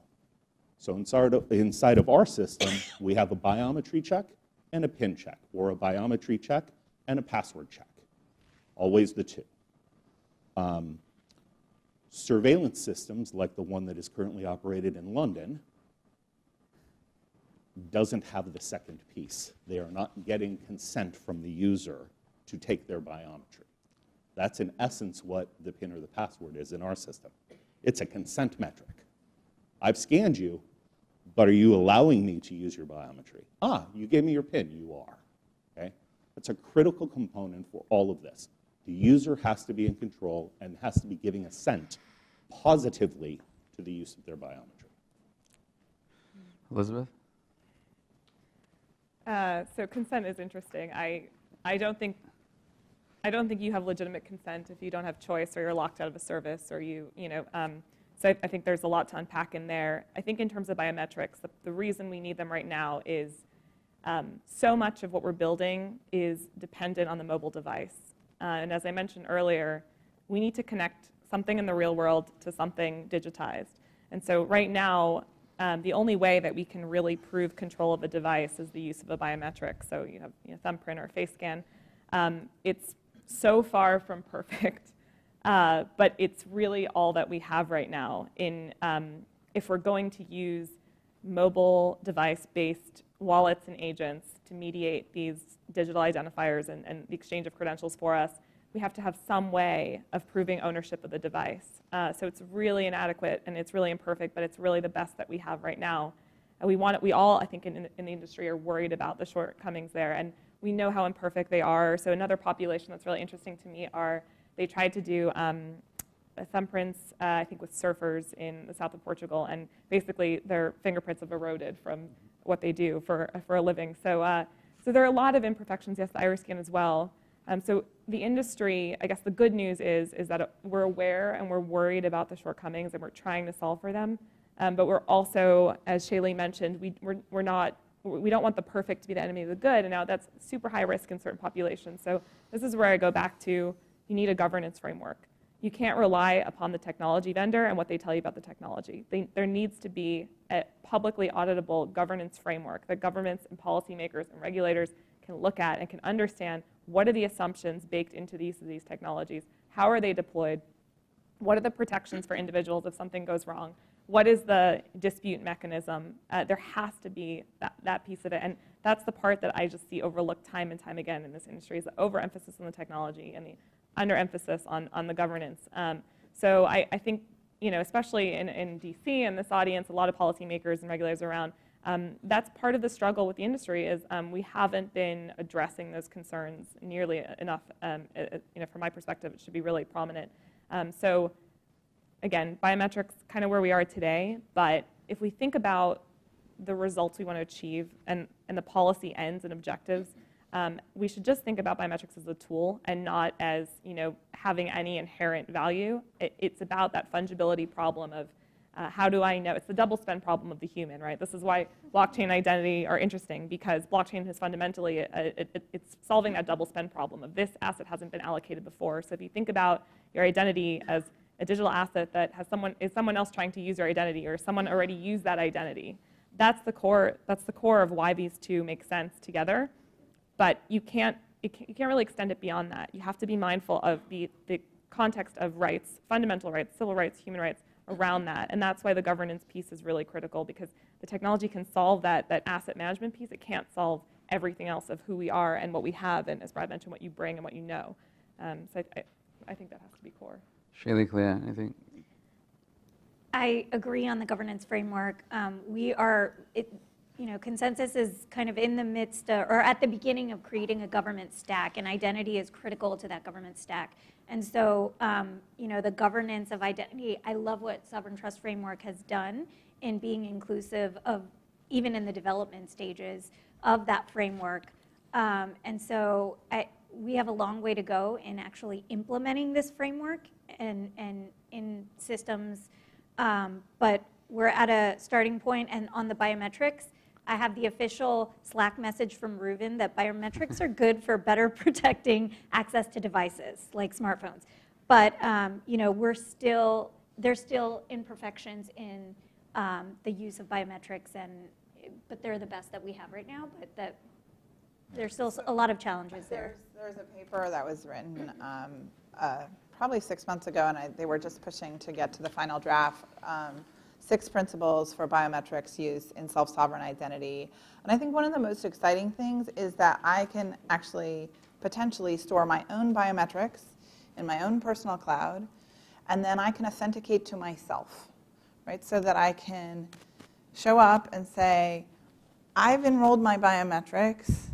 So inside of, inside of our system, we have a biometry check and a PIN check, or a biometry check and a password check. Always the two. Um, surveillance systems, like the one that is currently operated in London, doesn't have the second piece. They are not getting consent from the user to take their biometry. That's in essence what the PIN or the password is in our system. It's a consent metric. I've scanned you, but are you allowing me to use your biometry? Ah, you gave me your PIN, you are. Okay? That's a critical component for all of this. The user has to be in control and has to be giving assent positively to the use of their biometry. Elizabeth? Uh, so consent is interesting. I, I don't think I don't think you have legitimate consent if you don't have choice or you're locked out of a service or you, you know. Um, so I, I, think there's a lot to unpack in there. I think in terms of biometrics, the, the reason we need them right now is um, so much of what we're building is dependent on the mobile device. Uh, and as I mentioned earlier, we need to connect something in the real world to something digitized. And so right now, um, the only way that we can really prove control of a device is the use of a biometric. So you have you know, thumbprint or face scan. Um, it's so far from perfect, uh, but it's really all that we have right now. In um, if we're going to use mobile device-based wallets and agents to mediate these digital identifiers and, and, the exchange of credentials for us, we have to have some way of proving ownership of the device. Uh, so it's really inadequate and it's really imperfect, but it's really the best that we have right now. And we want it, we all, I think, in, in the industry are worried about the shortcomings there. And we know how imperfect they are. So another population that's really interesting to me are they tried to do um, thumbprints, uh, I think, with surfers in the south of Portugal, and basically their fingerprints have eroded from what they do for for a living. So uh, so there are a lot of imperfections. Yes, the iris scan as well. Um, so the industry, I guess the good news is is that we're aware and we're worried about the shortcomings and we're trying to solve for them. Um, but we're also, as Shailee mentioned, we, we're, we're not we don't want the perfect to be the enemy of the good, and now that's super high risk in certain populations. So this is where I go back to you need a governance framework. You can't rely upon the technology vendor and what they tell you about the technology. They, there needs to be a publicly auditable governance framework that governments and policymakers and regulators can look at and can understand what are the assumptions baked into these, these technologies, how are they deployed, what are the protections for individuals if something goes wrong, what is the dispute mechanism? Uh, there has to be that, that piece of it. And that's the part that I just see overlooked time and time again in this industry is the overemphasis on the technology and the underemphasis on, on the governance. Um, so I, I, think, you know, especially in, in DC and this audience, a lot of policymakers and regulators around, um, that's part of the struggle with the industry is um, we haven't been addressing those concerns nearly enough. Um, it, you know, from my perspective, it should be really prominent. Um, so again, biometrics kind of where we are today, but if we think about the results we want to achieve and, and the policy ends and objectives, um, we should just think about biometrics as a tool and not as you know having any inherent value. It, it's about that fungibility problem of uh, how do I know? It's the double spend problem of the human, right? This is why blockchain identity are interesting because blockchain is fundamentally, a, uh, it, it's solving that double spend problem of this asset hasn't been allocated before. So if you think about your identity as a digital asset that has someone, is someone else trying to use your identity or someone already used that identity. That's the core, that's the core of why these two make sense together. But you can't, you can't really extend it beyond that. You have to be mindful of the, the context of rights, fundamental rights, civil rights, human rights around that. And that's why the governance piece is really critical because the technology can solve that, that asset management piece. It can't solve everything else of who we are and what we have, and as Brad mentioned, what you bring and what you know. Um, so I, I, I think that has to be core. Shailee, Kaliya, anything? I agree on the governance framework. Um, we are, it, you know, ConsenSys is kind of in the midst of, or at the beginning of creating a government stack, and identity is critical to that government stack. And so, um, you know, the governance of identity, I love what Sovrin Trust Framework has done in being inclusive of, even in the development stages of that framework. Um, and so I, we have a long way to go in actually implementing this framework and, and in systems. Um, but we're at a starting point, and on the biometrics, I have the official Slack message from Reuven that biometrics are good for better protecting access to devices like smartphones. But um, you know, we're still there's still imperfections in um, the use of biometrics, and but they're the best that we have right now. But that there's still a lot of challenges there. There's, there's a paper that was written um, uh, probably six months ago, and I, they were just pushing to get to the final draft. Six principles for biometrics use in self-sovereign identity. And I think one of the most exciting things is that I can actually potentially store my own biometrics in my own personal cloud, and then I can authenticate to myself, right? So that I can show up and say, I've enrolled my biometrics.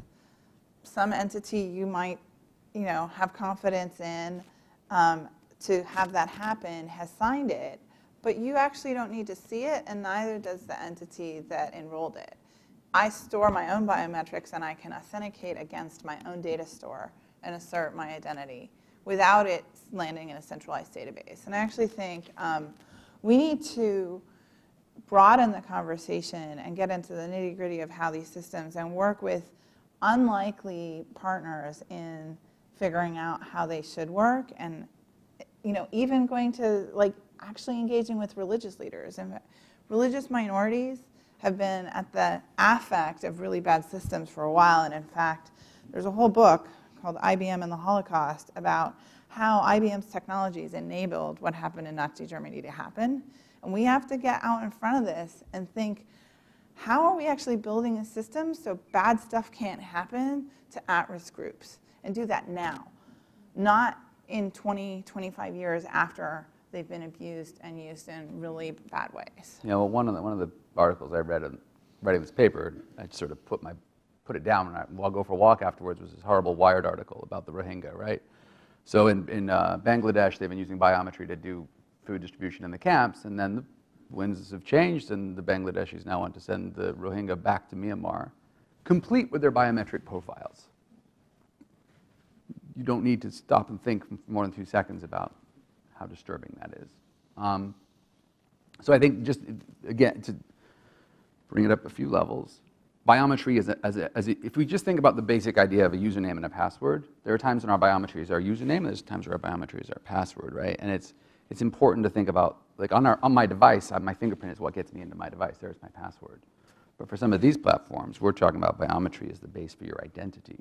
Some entity you might, you know, have confidence in um, to have that happen has signed it, but you actually don't need to see it, and neither does the entity that enrolled it. I store my own biometrics, and I can authenticate against my own data store and assert my identity without it landing in a centralized database. And I actually think um, we need to broaden the conversation and get into the nitty gritty of how these systems and work with unlikely partners in figuring out how they should work and you know even going to like actually engaging with religious leaders and religious minorities have been at the affect of really bad systems for a while and in fact there's a whole book called IBM and the Holocaust about how IBM's technologies enabled what happened in Nazi Germany to happen. And we have to get out in front of this and think, how are we actually building a system so bad stuff can't happen to at-risk groups? And do that now, not in 20, 25 years after they've been abused and used in really bad ways. You know, one of the, one of the articles I read in writing this paper, I sort of put my put it down, and I, will go for a walk afterwards, was this horrible Wired article about the Rohingya, right? So in, in uh, Bangladesh, they've been using biometry to do food distribution in the camps, and then the winds have changed, and the Bangladeshis now want to send the Rohingya back to Myanmar, complete with their biometric profiles. You don't need to stop and think for more than two seconds about how disturbing that is. Um, so I think just, again, to bring it up a few levels, biometry is, a, as, a, as a, if we just think about the basic idea of a username and a password, there are times when our biometry is our username, and there's times where our biometry is our password, right? And it's, it's important to think about, like on, our, on my device, my fingerprint is what gets me into my device. There's my password. But for some of these platforms, we're talking about biometry as the base for your identity.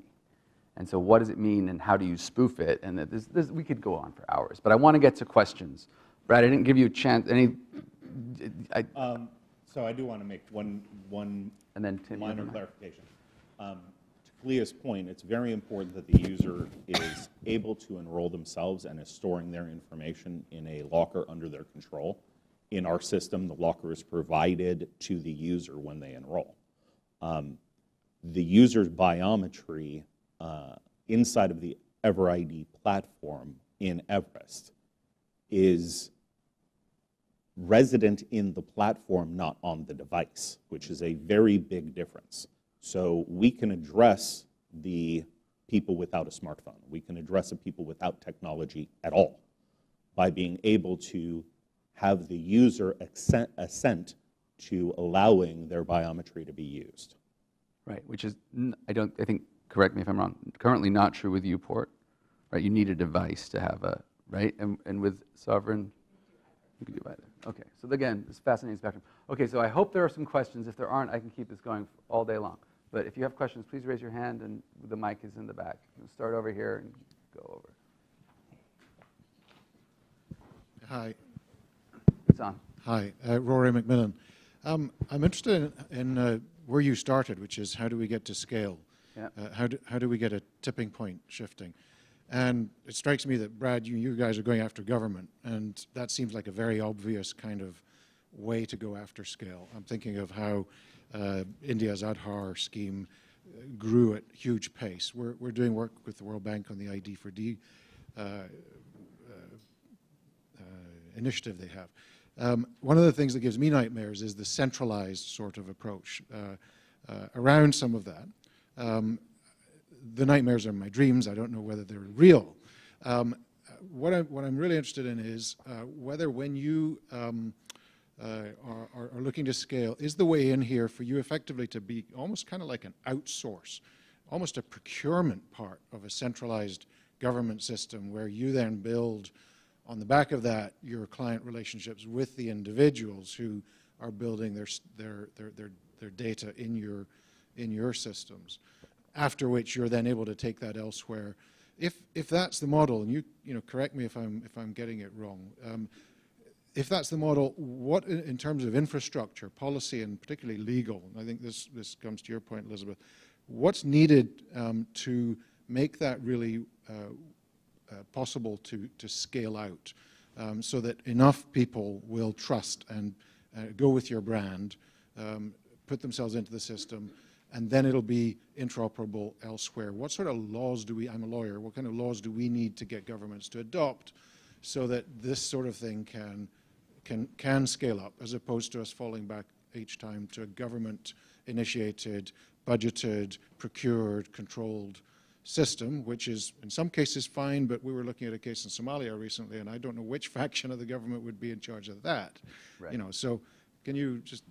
And so what does it mean and how do you spoof it? And this, this, we could go on for hours, but I want to get to questions. Brad, I didn't give you a chance, any, I, um, so I do want to make one, one and then Tim, minor clarification. Um, to Kaliya's point, it's very important that the user is able to enroll themselves and is storing their information in a locker under their control. In our system, the locker is provided to the user when they enroll. Um, the user's biometry uh, inside of the EverID platform in Everest is resident in the platform, not on the device, which is a very big difference. So we can address the people without a smartphone. We can address the people without technology at all by being able to have the user assent, assent to allowing their biometry to be used. Right, which is, I don't, I think, correct me if I'm wrong, currently not true with uPort, right? You need a device to have a, right? And, and with Sovrin, you can do either. Okay, so again, this fascinating spectrum. Okay, so I hope there are some questions. If there aren't, I can keep this going all day long. But if you have questions, please raise your hand, and the mic is in the back. We'll start over here and go over. Hi. It's on. Hi, uh, Rory Macmillan. Um, I'm interested in, in uh, where you started, which is how do we get to scale? Yeah. Uh, how, do, how do we get a tipping point shifting? And it strikes me that, Brad, you, you guys are going after government, and that seems like a very obvious kind of way to go after scale. I'm thinking of how uh, India's Aadhaar scheme uh, grew at huge pace. We're, we're doing work with the World Bank on the ID for D uh, uh, uh, initiative they have. Um, one of the things that gives me nightmares is the centralized sort of approach uh, around some of that. Um, the nightmares are my dreams. I don't know whether they're real. Um, what, I'm, what I'm really interested in is uh, whether when you um, uh, are, are, are looking to scale, is the way in here for you effectively to be almost kind of like an outsource, almost a procurement part of a centralized government system where you then build on the back of that your client relationships with the individuals who are building their, their, their, their, their data in your, in your systems. After which you're then able to take that elsewhere. If, if that's the model, and you, you know, correct me if I'm, if I'm getting it wrong, um, if that's the model, what in, terms of infrastructure, policy, and particularly legal, and I think this, this comes to your point, Elizabeth, what's needed um, to make that really uh, uh, possible to, to scale out um, so that enough people will trust and uh, go with your brand, um, put themselves into the system, and then it'll be interoperable elsewhere. What sort of laws do we, I'm a lawyer, what kind of laws do we need to get governments to adopt so that this sort of thing can, can, can scale up as opposed to us falling back each time to a government initiated, budgeted, procured, controlled system, which is in some cases fine, but we were looking at a case in Somalia recently, and I don't know which faction of the government would be in charge of that. Right. You know, so can you just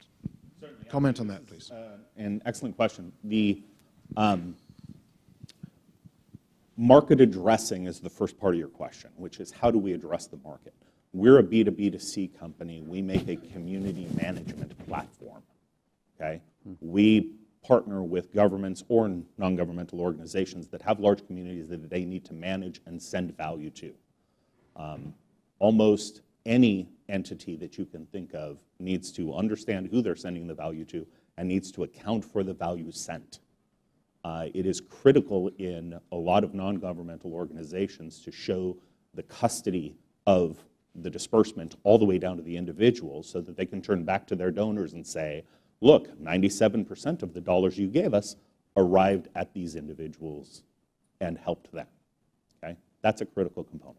comment on that, please? An excellent question. The um, market addressing is the first part of your question, which is how do we address the market? We're a B2B2C company. We make a community management platform. Okay? We partner with governments or non-governmental organizations that have large communities that they need to manage and send value to. Um, almost any entity that you can think of needs to understand who they're sending the value to and needs to account for the value sent. Uh, it is critical in a lot of non-governmental organizations to show the custody of the disbursement all the way down to the individual so that they can turn back to their donors and say, look, 97% of the dollars you gave us arrived at these individuals and helped them. Okay? That's a critical component.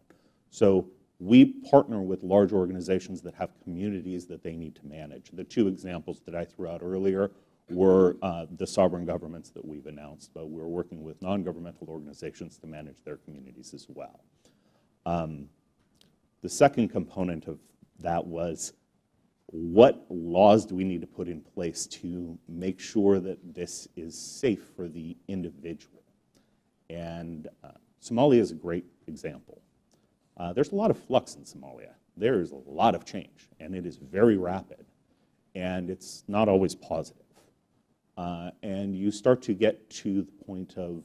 So we partner with large organizations that have communities that they need to manage. The two examples that I threw out earlier were uh, the sovereign governments that we've announced, but we're working with non-governmental organizations to manage their communities as well. Um, the second component of that was what laws do we need to put in place to make sure that this is safe for the individual? And uh, Somalia is a great example. Uh, there's a lot of flux in Somalia. There is a lot of change, and it is very rapid, and it's not always positive. Uh, and you start to get to the point of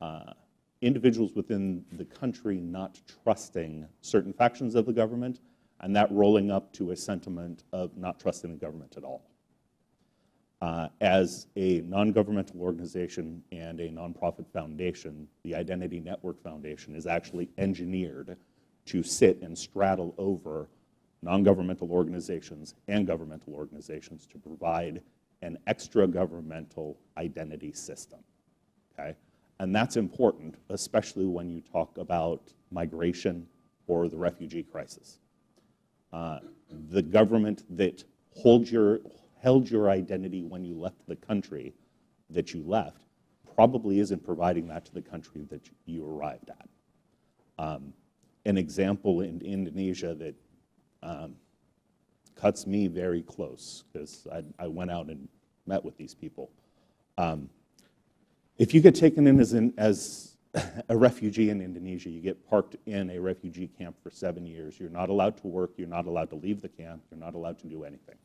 uh, individuals within the country not trusting certain factions of the government, and that rolling up to a sentiment of not trusting the government at all. Uh, as a non-governmental organization and a nonprofit foundation, the Identity Network Foundation is actually engineered to sit and straddle over non-governmental organizations and governmental organizations to provide an extra governmental identity system. Okay? And that's important, especially when you talk about migration or the refugee crisis. Uh, the government that holds your, held your identity when you left the country that you left probably isn't providing that to the country that you arrived at. Um, an example in Indonesia that um, cuts me very close because I, I, went out and met with these people. Um, if you get taken in as, in as a refugee in Indonesia, you get parked in a refugee camp for seven years. You're not allowed to work. You're not allowed to leave the camp. You're not allowed to do anything.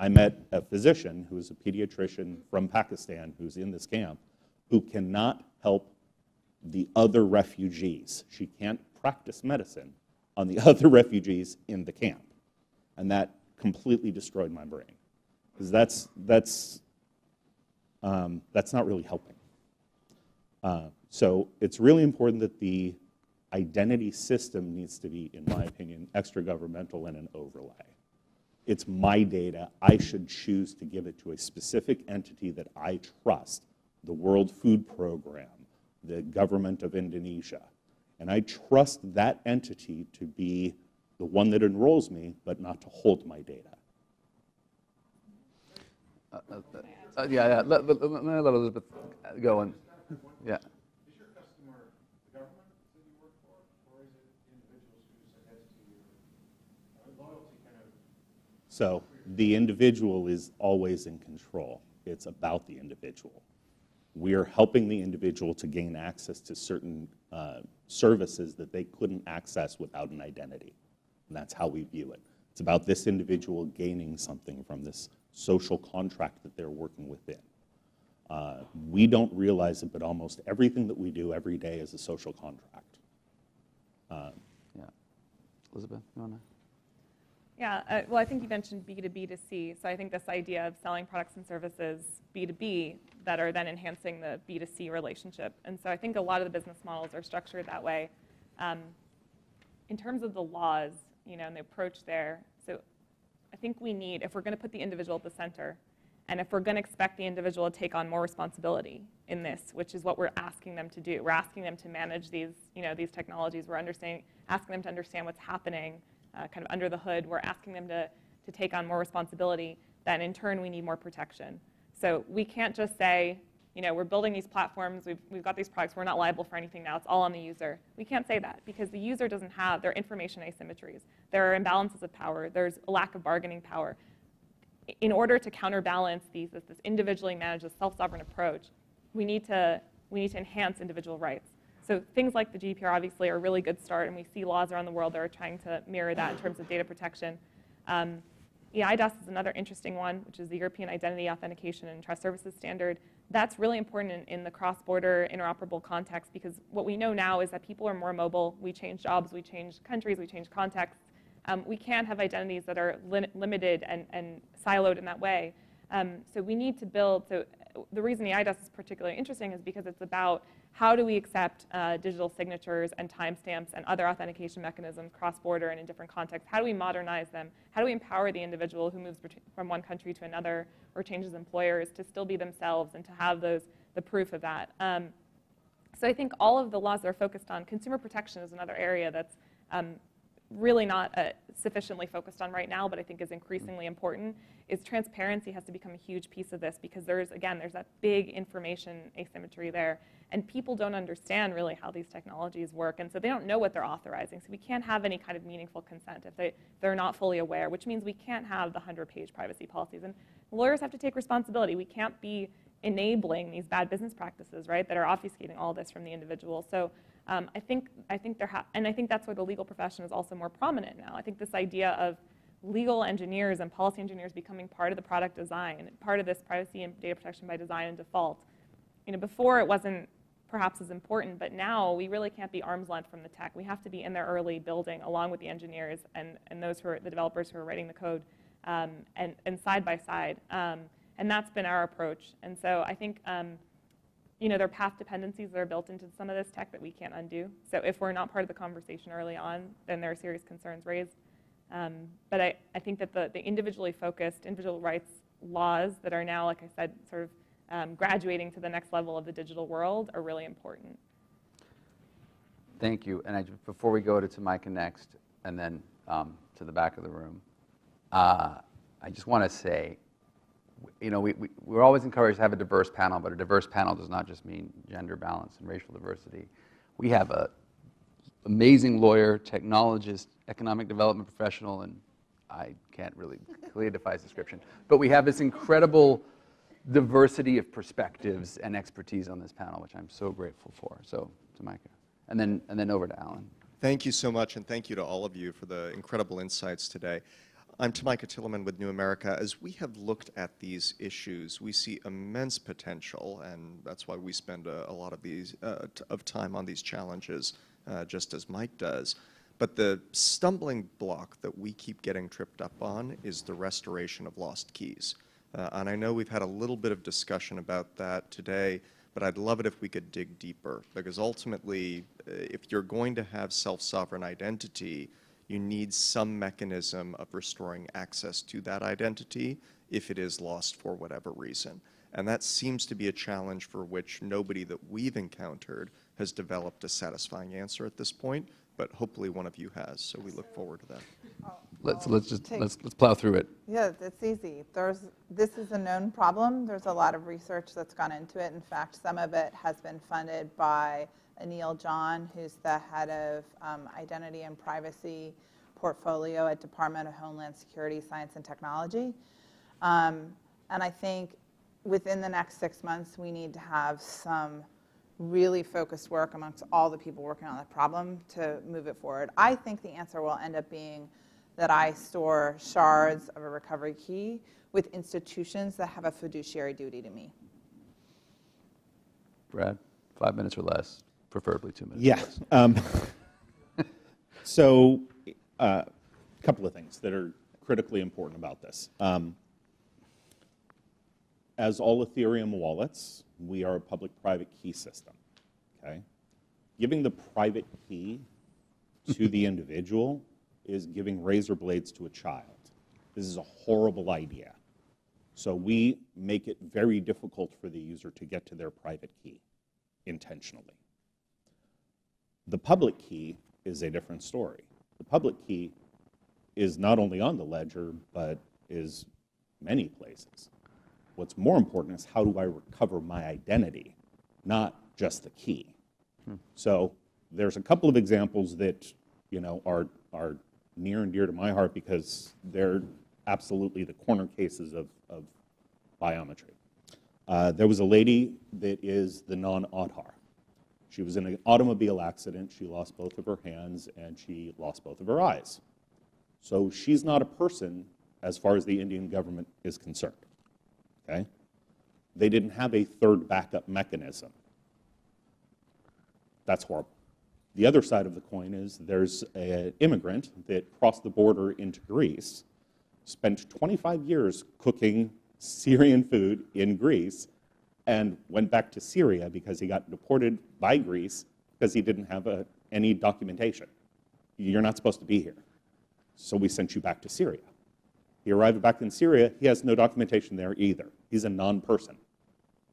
I met a physician who is a pediatrician from Pakistan who's in this camp who cannot help the other refugees. She can't practice medicine on the other refugees in the camp. And that completely destroyed my brain. Because that's, that's, um, that's not really helping. Uh, so it's really important that the identity system needs to be, in my opinion, extra governmental and an overlay. It's my data. I should choose to give it to a specific entity that I trust, the World Food Program, the government of Indonesia. And I trust that entity to be the one that enrolls me, but not to hold my data. Uh, uh, uh, yeah, yeah. Let, let, let, Elizabeth go on. Yeah. Is your customer the government that you work for, or is it individuals who said yes to your loyalty kind of So the individual is always in control. It's about the individual. We are helping the individual to gain access to certain uh, services that they couldn't access without an identity. And that's how we view it. It's about this individual gaining something from this social contract that they're working within. Uh, we don't realize it, but almost everything that we do every day is a social contract. Yeah. Elizabeth, you want to? Yeah, uh, well, I think you mentioned B2B to C. So I think this idea of selling products and services B2B that are then enhancing the B2C relationship. And so I think a lot of the business models are structured that way. Um, in terms of the laws, you know, and the approach there, so I think we need, if we're going to put the individual at the center, and if we're going to expect the individual to take on more responsibility in this, which is what we're asking them to do, we're asking them to manage these, you know, these technologies. We're understanding, asking them to understand what's happening, uh, kind of under the hood. We're asking them to to take on more responsibility. Then in turn, we need more protection. So we can't just say, you know, we're building these platforms, we've, we've got these products, we're not liable for anything now, it's all on the user. We can't say that because the user doesn't have, their information asymmetries. There are imbalances of power, there's a lack of bargaining power. In order to counterbalance these, this, this individually managed, self-sovereign approach, we need, to, we need to enhance individual rights. So things like the GDPR obviously are a really good start, and we see laws around the world that are trying to mirror that in terms of data protection. Um, EIDAS is another interesting one, which is the European Identity Authentication and Trust Services Standard. That's really important in, in the cross-border interoperable context because what we know now is that people are more mobile. We change jobs, we change countries, we change contexts. Um, we can't have identities that are li limited and, and siloed in that way. Um, so we need to build, so the reason EIDAS is particularly interesting is because it's about how do we accept uh, digital signatures and timestamps and other authentication mechanisms cross-border and in different contexts? How do we modernize them? How do we empower the individual who moves from one country to another or changes employers to still be themselves and to have those, the proof of that? Um, so I think all of the laws that are focused on consumer protection is another area that's um, really not uh, sufficiently focused on right now, but I think is increasingly important, is transparency has to become a huge piece of this because there's, again, there's that big information asymmetry there. And people don't understand really how these technologies work, and so they don't know what they're authorizing. So we can't have any kind of meaningful consent if they, they're not fully aware, which means we can't have the 100-page privacy policies. And lawyers have to take responsibility. We can't be enabling these bad business practices, right, that are obfuscating all this from the individual. So um, I think I think there ha- and I think that's why the legal profession is also more prominent now. I think this idea of legal engineers and policy engineers becoming part of the product design, part of this privacy and data protection by design and default. You know, before it wasn't perhaps as important, but now we really can't be arm's length from the tech. We have to be in there early building along with the engineers and, and those who are the developers who are writing the code um, and, and side by side. Um, and that's been our approach. And so I think um, you know, there are path dependencies that are built into some of this tech that we can't undo. So if we're not part of the conversation early on, then there are serious concerns raised. Um, but I, I think that the, the individually focused individual rights laws that are now, like I said, sort of um, graduating to the next level of the digital world are really important. Thank you. And I, before we go to, Micah next, and then um, to the back of the room, uh, I just want to say you know, we, we, we're always encouraged to have a diverse panel, but a diverse panel does not just mean gender balance and racial diversity. We have a amazing lawyer, technologist, economic development professional, and I can't really clearly define his description, but we have this incredible diversity of perspectives and expertise on this panel, which I'm so grateful for. So to Micah. And then, and then over to Alan. Thank you so much, and thank you to all of you for the incredible insights today. I'm Tomicah Tillemann with New America. As we have looked at these issues, we see immense potential, and that's why we spend a, a lot of these uh, of time on these challenges, uh, just as Mike does. But the stumbling block that we keep getting tripped up on is the restoration of lost keys. Uh, and I know we've had a little bit of discussion about that today, but I'd love it if we could dig deeper, because ultimately, uh, if you're going to have self-sovereign identity, you need some mechanism of restoring access to that identity if it is lost for whatever reason. And that seems to be a challenge for which nobody that we've encountered has developed a satisfying answer at this point, but hopefully one of you has. So we look forward to that. Let's, let's just, let's, let's plow through it. Yeah, it's easy. There's, this is a known problem. There's a lot of research that's gone into it. In fact, some of it has been funded by Anil John, who's the head of um, identity and privacy portfolio at Department of Homeland Security, Science and Technology. Um, and I think within the next six months, we need to have some really focused work amongst all the people working on the problem to move it forward. I think the answer will end up being that I store shards of a recovery key with institutions that have a fiduciary duty to me. Brad, five minutes or less, preferably two minutes. or Yeah. Um, so, a couple of things that are critically important about this. Um, as all Ethereum wallets, we are a public-private key system. Okay, giving the private key to the individual is giving razor blades to a child. This is a horrible idea. So we make it very difficult for the user to get to their private key intentionally. The public key is a different story. The public key is not only on the ledger, but is many places. What's more important is how do I recover my identity, not just the key. Hmm. So there's a couple of examples that you know are are near and dear to my heart because they're absolutely the corner cases of, of biometry. Uh, there was a lady that is the non-Aadhaar. She was in an automobile accident. She lost both of her hands and she lost both of her eyes. So she's not a person as far as the Indian government is concerned. Okay? They didn't have a third backup mechanism. That's horrible. The other side of the coin is there's an immigrant that crossed the border into Greece, spent 25 years cooking Syrian food in Greece, and went back to Syria because he got deported by Greece because he didn't have a, any documentation. You're not supposed to be here. So we sent you back to Syria. He arrived back in Syria. He has no documentation there either. He's a non person.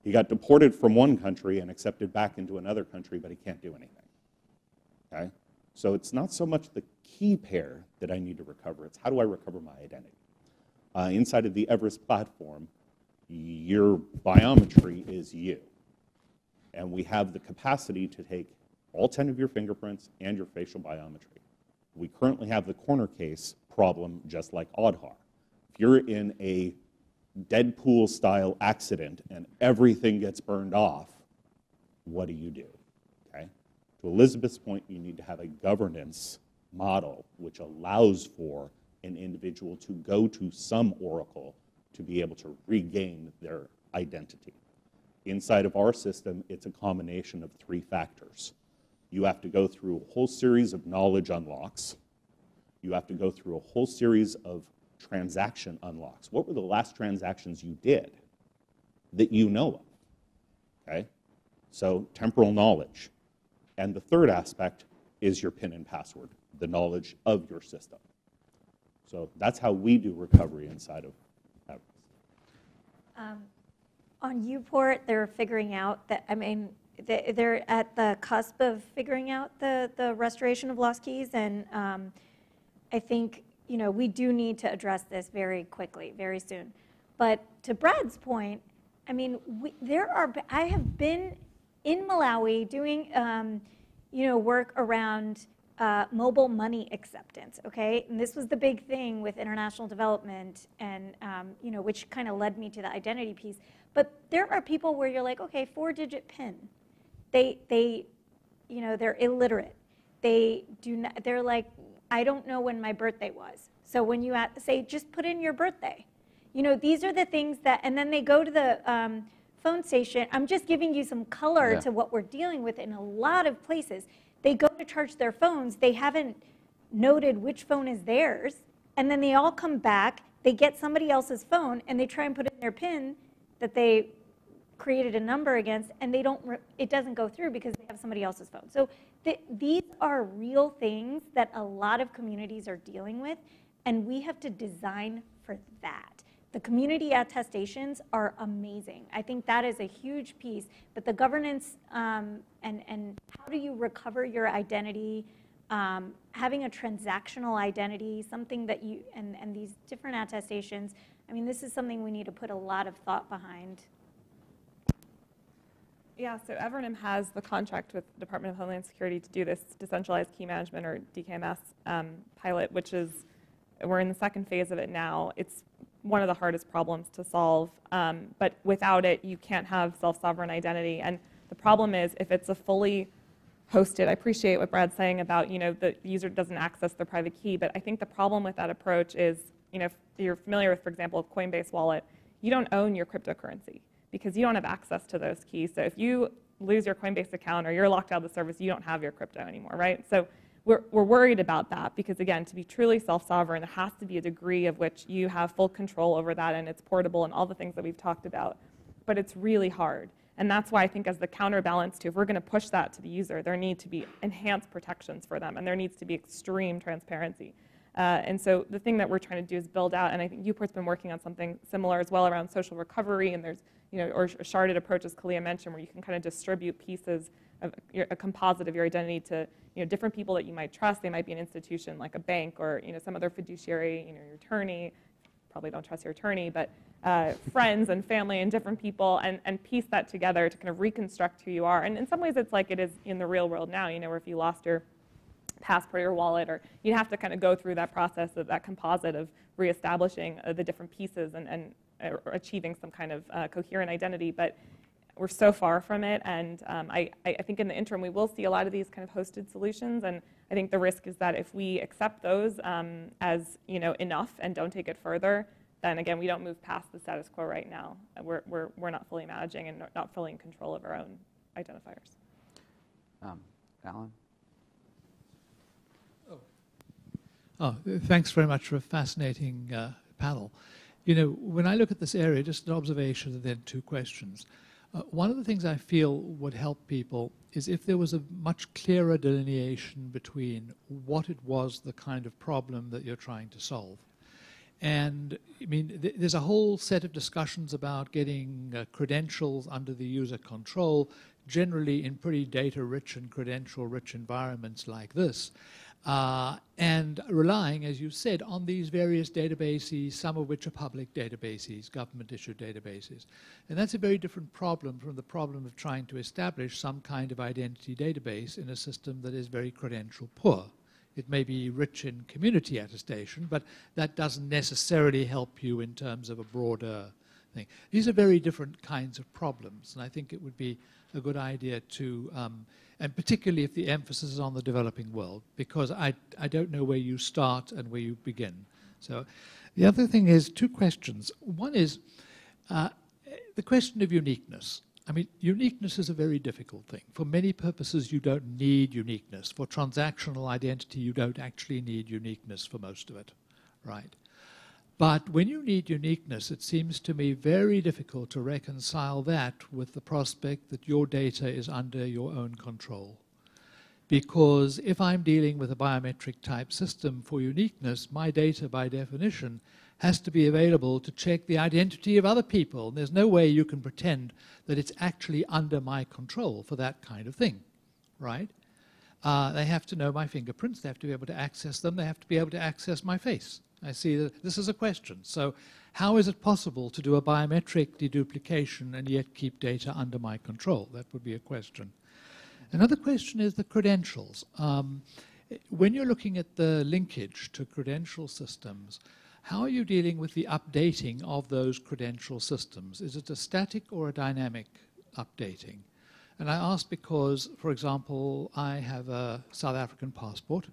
He got deported from one country and accepted back into another country, but he can't do anything. Okay? So it's not so much the key pair that I need to recover, it's how do I recover my identity? Uh, inside of the Everest platform, your biometry is you. And we have the capacity to take all 10 of your fingerprints and your facial biometry. We currently have the corner case problem just like Aadhaar. If you're in a Deadpool style accident and everything gets burned off, what do you do? To Elizabeth's point, you need to have a governance model which allows for an individual to go to some oracle to be able to regain their identity. Inside of our system, it's a combination of three factors. You have to go through a whole series of knowledge unlocks. You have to go through a whole series of transaction unlocks. What were the last transactions you did that you know of? Okay? So, temporal knowledge. And the third aspect is your PIN and password, the knowledge of your system. So, that's how we do recovery inside of Everest. Um, On uPort, they're figuring out that, I mean, they- they're at the cusp of figuring out the, the restoration of lost keys. And um, I think, you know, we do need to address this very quickly, very soon. But to Brad's point, I mean, we, there are, I have been in Malawi doing, um, you know, work around uh, mobile money acceptance, okay? And this was the big thing with international development and, um, you know, which kind of led me to the identity piece. But there are people where you're like, okay, four-digit PIN. They, they, you know, they're illiterate. They do not, they're like, I don't know when my birthday was. So when you at- say, just put in your birthday. You know, these are the things that, and then they go to the um, phone station. I'm just giving you some color Yeah. to what we're dealing with in a lot of places. They go to charge their phones. They haven't noted which phone is theirs. And then they all come back. They get somebody else's phone and they try and put in their PIN that they created a number against and they don't, it doesn't go through because they have somebody else's phone. So th- these are real things that a lot of communities are dealing with and we have to design for that. The community attestations are amazing. I think that is a huge piece, but the governance um, and, and how do you recover your identity, um, having a transactional identity, something that you, and, and these different attestations, I mean, this is something we need to put a lot of thought behind. Yeah, so Evernym has the contract with the Department of Homeland Security to do this decentralized key management or DKMS um, pilot, which is, we're in the second phase of it now. It's one of the hardest problems to solve, um, but without it, you can't have self-sovereign identity. And the problem is, if it's a fully hosted, I appreciate what Brad's saying about, you know, the user doesn't access their private key, but I think the problem with that approach is, you know, if you're familiar with, for example, Coinbase Wallet, you don't own your cryptocurrency because you don't have access to those keys. So if you lose your Coinbase account or you're locked out of the service, you don't have your crypto anymore, right? So we're, we're worried about that because, again, to be truly self-sovereign, there has to be a degree of which you have full control over that and it's portable and all the things that we've talked about. But it's really hard. And that's why I think as the counterbalance to, if we're going to push that to the user, there need to be enhanced protections for them and there needs to be extreme transparency. Uh, and so the thing that we're trying to do is build out, and I think uPort's been working on something similar as well around social recovery, and there's, you know, or a sharded approach, as Kaliya mentioned, where you can kind of distribute pieces of your, a composite of your identity to, you know, different people that you might trust. They might be an institution like a bank or, you know, some other fiduciary, you know, your attorney. Probably don't trust your attorney, but uh, friends and family and different people, and, and piece that together to kind of reconstruct who you are. And in some ways, it's like it is in the real world now, you know, where if you lost your passport or wallet, or you'd have to kind of go through that process of that composite of reestablishing uh, the different pieces and, and uh, achieving some kind of uh, coherent identity. But we're so far from it, and um, I, I think in the interim we will see a lot of these kind of hosted solutions, and I think the risk is that if we accept those um, as you know enough and don't take it further, then again we don't move past the status quo right now. We're, we're, we're not fully managing and not fully in control of our own identifiers. Um, Alan? Oh, thanks very much for a fascinating uh, panel. You know, when I look at this area, just an observation and then two questions. Uh, one of the things I feel would help people is if there was a much clearer delineation between what it was the kind of problem that you're trying to solve. And I mean, th there's a whole set of discussions about getting uh, credentials under the user control, generally in pretty data rich and credential rich environments like this. Uh, and relying, as you said, on these various databases, some of which are public databases, government-issued databases. And that's a very different problem from the problem of trying to establish some kind of identity database in a system that is very credential poor. It may be rich in community attestation, but that doesn't necessarily help you in terms of a broader thing. These are very different kinds of problems, and I think it would be a good idea to um, and particularly if the emphasis is on the developing world, because I, I don't know where you start and where you begin. So the other thing is two questions. One is uh, the question of uniqueness. I mean, uniqueness is a very difficult thing. For many purposes, you don't need uniqueness. For transactional identity, you don't actually need uniqueness for most of it, right? But when you need uniqueness, it seems to me very difficult to reconcile that with the prospect that your data is under your own control. Because if I'm dealing with a biometric type system for uniqueness, my data by definition has to be available to check the identity of other people. There's no way you can pretend that it's actually under my control for that kind of thing, right? Uh, they have to know my fingerprints, they have to be able to access them, they have to be able to access my face. I see that this is a question. So how is it possible to do a biometric deduplication and yet keep data under my control? That would be a question. Another question is the credentials. Um, when you're looking at the linkage to credential systems, how are you dealing with the updating of those credential systems? Is it a static or a dynamic updating? And I ask because, for example, I have a South African passport,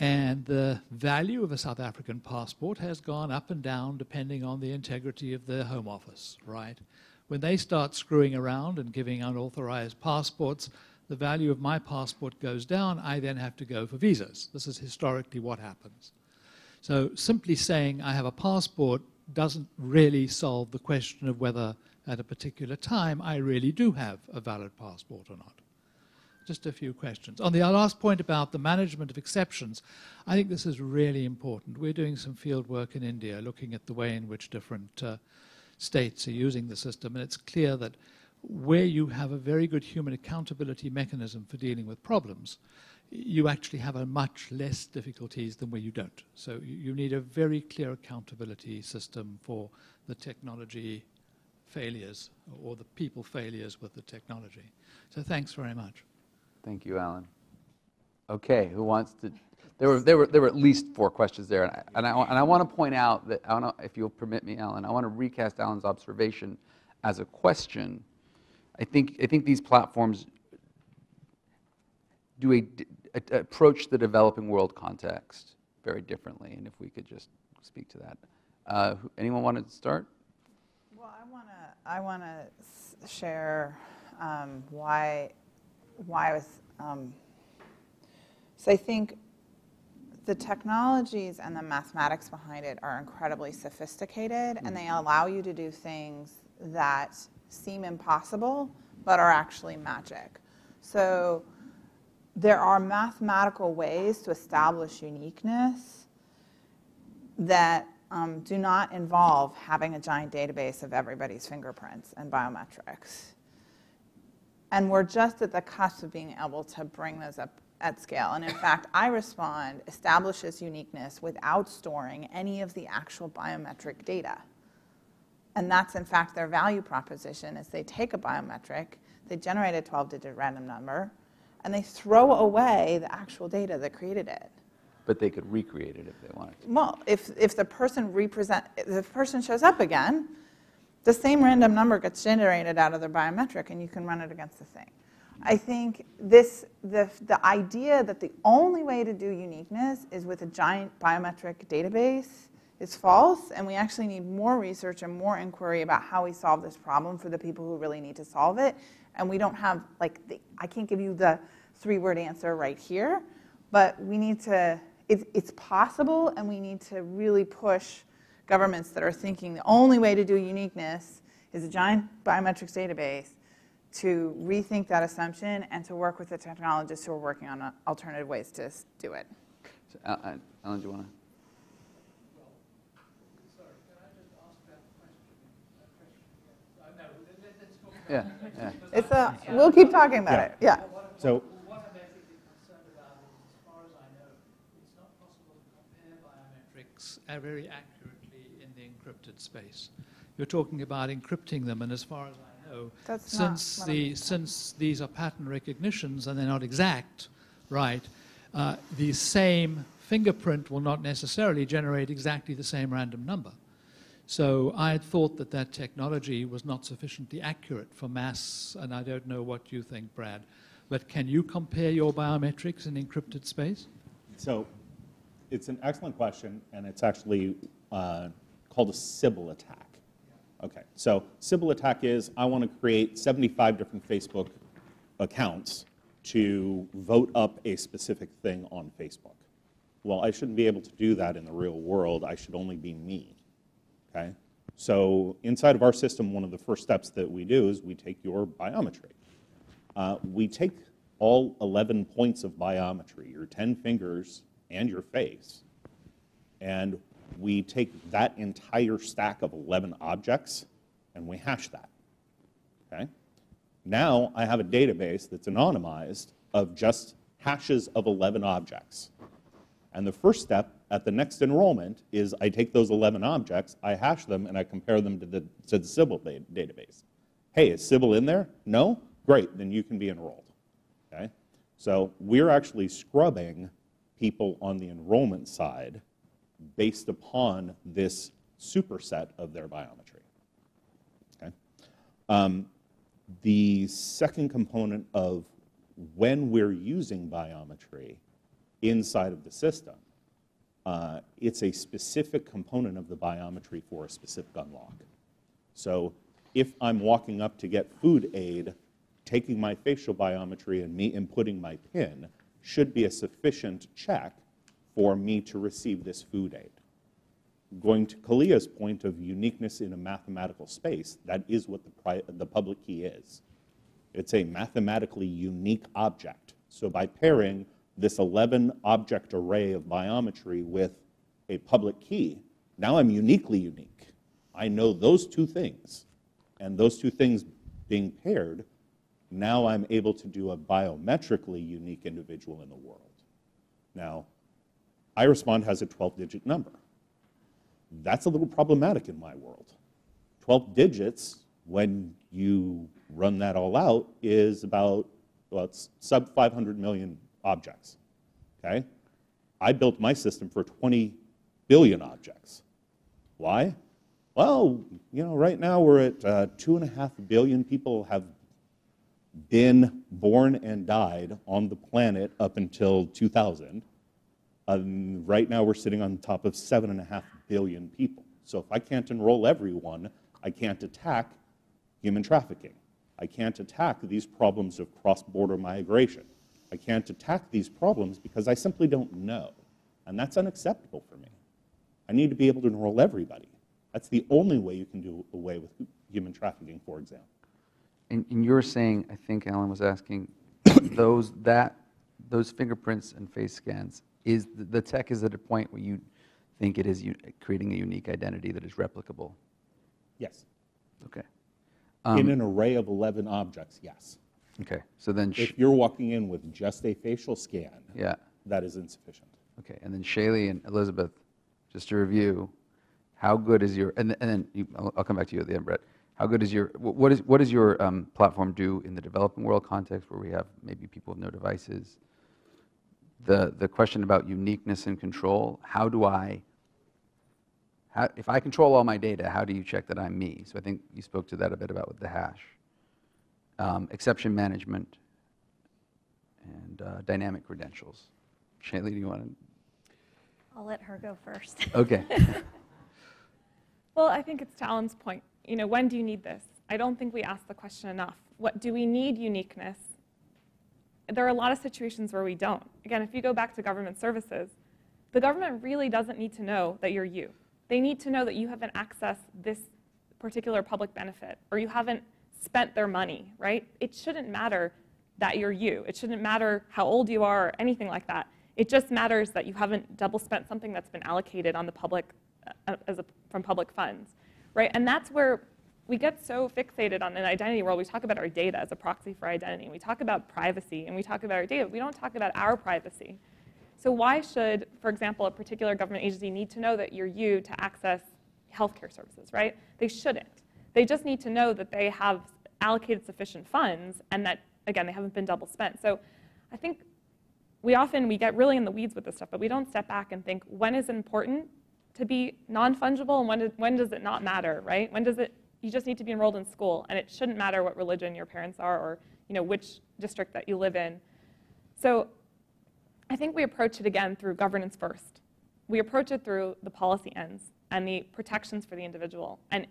and the value of a South African passport has gone up and down depending on the integrity of the Home Office, right? When they start screwing around and giving unauthorized passports, the value of my passport goes down. I then have to go for visas. This is historically what happens. So simply saying I have a passport doesn't really solve the question of whether at a particular time I really do have a valid passport or not just a few questions. On the last point about the management of exceptions, I think this is really important. We're doing some field work in India looking at the way in which different uh, states are using the system, and it's clear that where you have a very good human accountability mechanism for dealing with problems, you actually have a much less difficulties than where you don't. So you need a very clear accountability system for the technology failures or the people failures with the technology. So thanks very much. Thank you, Alan. Okay, who wants to? There were, there were, there were at least four questions there, and I, and I, and I want to point out that, I don't know if you'll permit me, Alan, I want to recast Alan's observation as a question. I think, I think these platforms do a, a, approach the developing world context very differently, and if we could just speak to that. Uh, anyone want to start? Well, I want to I want to share um, why why I was. Um, so I think the technologies and the mathematics behind it are incredibly sophisticated, and they allow you to do things that seem impossible but are actually magic. So there are mathematical ways to establish uniqueness that um, do not involve having a giant database of everybody's fingerprints and biometrics. And we're just at the cusp of being able to bring those up at scale. And in fact, iRespond establishes uniqueness without storing any of the actual biometric data. And that's in fact their value proposition is they take a biometric, they generate a 12-digit random number, and they throw away the actual data that created it. But they could recreate it if they wanted to. Well, if, if the person represent, if the person shows up again, the same random number gets generated out of their biometric and you can run it against the thing. I think this, the, the idea that the only way to do uniqueness is with a giant biometric database is false, and we actually need more research and more inquiry about how we solve this problem for the people who really need to solve it. And we don't have, like, the, I can't give you the three word answer right here, but we need to, it's possible, and we need to really push governments that are thinking the only way to do uniqueness is a giant biometrics database to rethink that assumption and to work with the technologists who are working on uh, alternative ways to do it. So, Alan, do you want to? Yeah, yeah. It's a, we'll keep talking about Yeah. it. Yeah. So What I'm basically concerned about is, as far as I know, it's not possible to compare biometrics uh, very accurately in the encrypted space. You're talking about encrypting them, and as far as I know, That's since what I'm- the since these are pattern recognitions and they're not exact, right? Uh, the same fingerprint will not necessarily generate exactly the same random number. So I had thought that that technology was not sufficiently accurate for mass, and I don't know what you think, Brad. But can you compare your biometrics in encrypted space? So it's an excellent question, and it's actually uh, called a Sybil attack. Okay, so Sybil attack is I want to create 75 different Facebook accounts to vote up a specific thing on Facebook. Well, I shouldn't be able to do that in the real world. I should only be me. Okay? So inside of our system, one of the first steps that we do is we take your biometry. Uh, we take all 11 points of biometry, your 10 fingers and your face, and we take that entire stack of 11 objects and we hash that. Okay? Now I have a database that's anonymized of just hashes of 11 objects. And the first step at the next enrollment is I take those 11 objects, I hash them, and I compare them to the, to the Sybil da- database. Hey, is Sybil in there? No? Great, then you can be enrolled. Okay? So we're actually scrubbing people on the enrollment side based upon this superset of their biometry. Okay? Um, the second component of when we're using biometry inside of the system, uh, it's a specific component of the biometry for a specific unlock. So if I'm walking up to get food aid, taking my facial biometry and me inputting my PIN should be a sufficient check for me to receive this food aid. Going to Kaliya's point of uniqueness in a mathematical space, that is what the, the public key is. It's a mathematically unique object. So by pairing this 11 object array of biometry with a public key, now I'm uniquely unique. I know those two things. And those two things being paired, now I'm able to do a biometrically unique individual in the world. Now, iRespond has a 12 digit number. That's a little problematic in my world. 12 digits when you run that all out, is about, well, it's sub 500 million objects, okay? I built my system for 20 billion objects. Why? Well, you know, right now we're at uh, two and a half billion people have been born and died on the planet up until 2000. Um, right now we're sitting on top of seven and a half billion people. So if I can't enroll everyone, I can't attack human trafficking. I can't attack these problems of cross-border migration. I can't attack these problems because I simply don't know. And that's unacceptable for me. I need to be able to enroll everybody. That's the only way you can do away with human trafficking, for example. And, and you're saying, I think Alan was asking, those, that, those fingerprints and face scans, is, the- tech is at a point where you think it is creating a unique identity that is replicable? Yes. Okay. In Um, an array of 11 objects, yes. Okay, so then, sh- If you're walking in with just a facial scan, yeah, that is insufficient. okay. And then Shailee and Elizabeth, just to review, how good is your, and, and then you, I'll, I'll come back to you at the end, Brett. How good is your, what is, what does your um, platform do in the developing world context where we have maybe people with no devices? The, the question about uniqueness and control, how do I, how, if I control all my data, how do you check that I'm me? So I think you spoke to that a bit about with the hash. Um, exception management and uh, dynamic credentials. Shailee, do you want to? I'll let her go first. Okay. Well, I think it's to Alan's point. You know, when do you need this? I don't think we ask the question enough. What do we need uniqueness? There are a lot of situations where we don't. Again, if you go back to government services, the government really doesn't need to know that you're you. They need to know that you haven't accessed this particular public benefit or you haven't spent their money, right? It shouldn't matter that you're you. It shouldn't matter how old you are or anything like that. It just matters that you haven't double spent something that's been allocated on the public uh, as a, from public funds, right? And that's where we get so fixated on an identity world. We talk about our data as a proxy for identity. We talk about privacy and we talk about our data. We don't talk about our privacy. So why should, for example, a particular government agency need to know that you're you to access healthcare services, right? They shouldn't. They just need to know that they have allocated sufficient funds and that, again, they haven't been double spent. So I think we often, we get really in the weeds with this stuff, but we don't step back and think, when is it important to be non-fungible and when, do, when does it not matter, right? When does it, you just need to be enrolled in school and it shouldn't matter what religion your parents are or, you know, which district that you live in. So I think we approach it again through governance first. We approach it through the policy ends and the protections for the individual. And,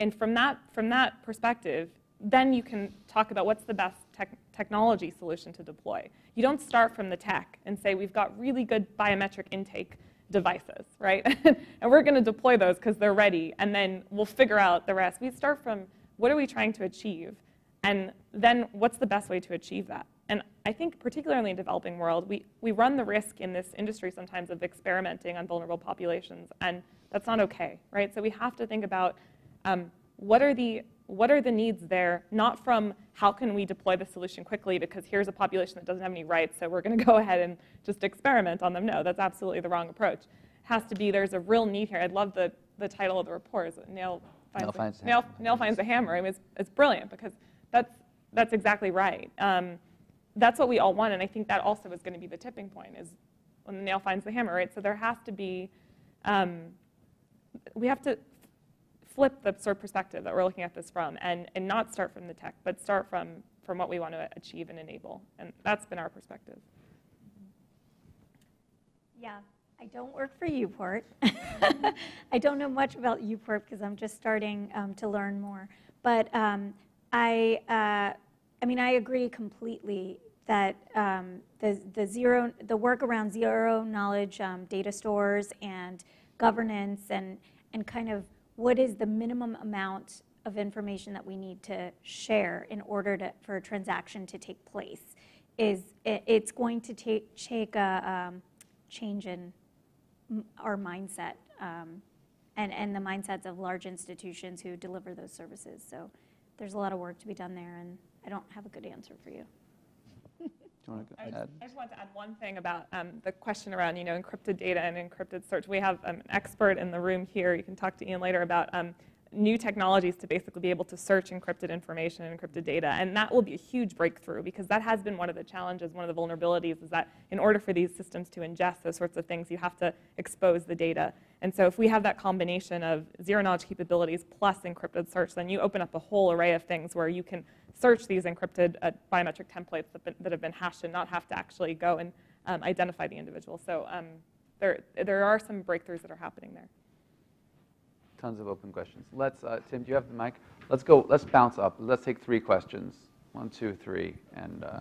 and from, that, from that perspective, then you can talk about what's the best tech, technology solution to deploy. You don't start from the tech and say, we've got really good biometric intake devices, right? and we're going to deploy those because they're ready, and then we'll figure out the rest. We start from what are we trying to achieve, and then what's the best way to achieve that? And I think particularly in the developing world, we, we run the risk in this industry sometimes of experimenting on vulnerable populations, and that's not okay, right? So we have to think about um, what are the what are the needs there, not from how can we deploy the solution quickly because here's a population that doesn't have any rights, so we're going to go ahead and just experiment on them. No, that's absolutely the wrong approach. It has to be there's a real need here. I'd love the, the title of the report. Is Nail finds, Nail a, finds nail, hammer. nail finds a hammer. I mean, it's, it's brilliant because that's, that's exactly right. Um, that's what we all want, and I think that also is going to be the tipping point is when the nail finds the hammer, right? So there has to be, um, we have to flip the sort of perspective that we're looking at this from and, and not start from the tech, but start from, from what we want to achieve and enable. And that's been our perspective. Yeah, I don't work for uPort. I don't know much about uPort because I'm just starting um, to learn more. But um, I, uh, I mean, I agree completely that um, the, the zero, the work around zero knowledge um, data stores and governance and, and kind of what is the minimum amount of information that we need to share in order to, for a transaction to take place is, it, it's going to take, take a um, change in our mindset um, and, and the mindsets of large institutions who deliver those services. So there's a lot of work to be done there, and I don't have a good answer for you. Do you want to I add? just, I just want to add one thing about um, the question around, you know, encrypted data and encrypted search. We have um, an expert in the room here. You can talk to Ian later about um, new technologies to basically be able to search encrypted information and encrypted data. And that will be a huge breakthrough because that has been one of the challenges, one of the vulnerabilities is that in order for these systems to ingest those sorts of things, you have to expose the data. And so if we have that combination of zero knowledge capabilities plus encrypted search, then you open up a whole array of things where you can search these encrypted uh, biometric templates that, been, that, have been hashed and not have to actually go and um, identify the individual. So um, there, there are some breakthroughs that are happening there tons of open questions. Let's, uh, Tim, do you have the mic? Let's go, let's bounce up. Let's take three questions. One, two, three, and uh,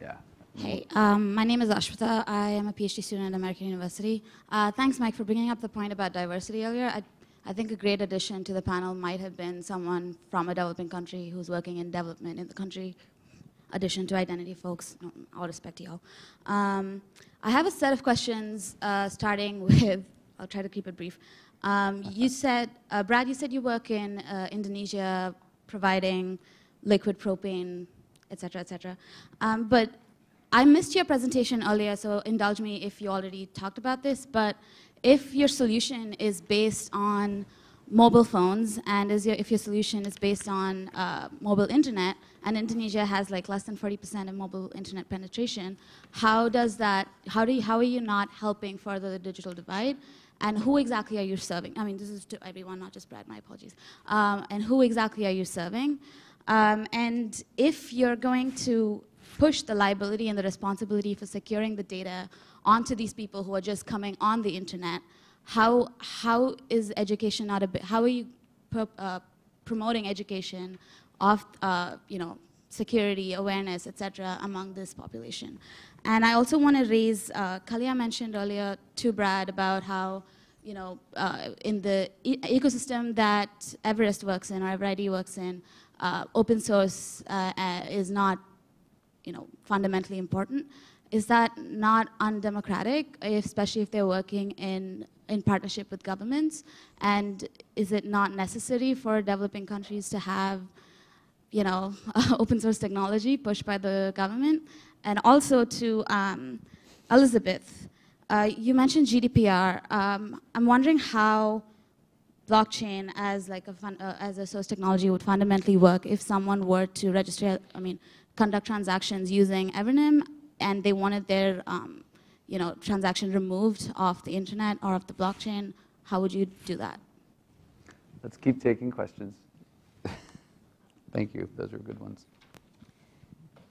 yeah. Hey, um, my name is Ashwata. I am a PhD student at American University. Uh, thanks, Mike, for bringing up the point about diversity earlier. I, I think a great addition to the panel might have been someone from a developing country who's working in development in the country. Addition to identity, folks. No, all respect y'all. Um, I have a set of questions uh, starting with, I'll try to keep it brief. Um, you said, uh, Brad, you said you work in uh, Indonesia providing liquid propane, et cetera, et cetera. Um, but I missed your presentation earlier, so indulge me if you already talked about this. But if your solution is based on mobile phones and your, if your solution is based on uh, mobile internet, and Indonesia has like less than 40% of mobile internet penetration, how does that, how, do you, how are you not helping further the digital divide? and who exactly are you serving? I mean, this is to everyone, not just Brad, my apologies. Um, and who exactly are you serving? Um, and if you're going to push the liability and the responsibility for securing the data onto these people who are just coming on the internet, how, how is education not a bit, how are you uh, promoting education of, uh, you know, security, awareness, etc., among this population. And I also want to raise, uh, Kaliya mentioned earlier to Brad about how, you know, uh, in the e ecosystem that Everest works in or EverID works in, uh, open source uh, uh, is not, you know, fundamentally important. Is that not undemocratic, especially if they're working in, in partnership with governments? And is it not necessary for developing countries to have you know, open source technology pushed by the government. And also to um, Elizabeth, uh, you mentioned GDPR. Um, I'm wondering how blockchain as like a fun, uh, as a source technology would fundamentally work if someone were to register, I mean, conduct transactions using Evernym and they wanted their, um, you know, transaction removed off the internet or off the blockchain. How would you do that? Let's keep taking questions. Thank you. Those are good ones.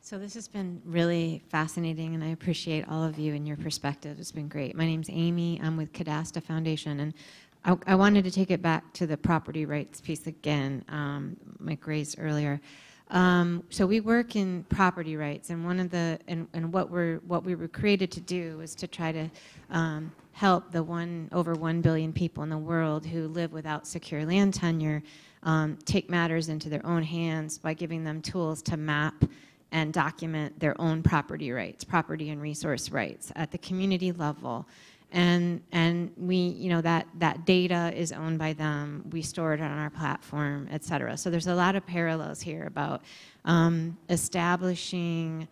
So this has been really fascinating, and I appreciate all of you and your perspective. It's been great. My name's Amy. I'm with Cadasta Foundation, and I, I wanted to take it back to the property rights piece again, um, Mike raised earlier. Um, so we work in property rights, and one of the and, and what we're what we were created to do is to try to um, help the one over one billion people in the world who live without secure land tenure um, take matters into their own hands by giving them tools to map and document their own property rights, property and resource rights at the community level. And, and we, you know, that, that data is owned by them. We store it on our platform, et cetera. So there's a lot of parallels here about um, establishing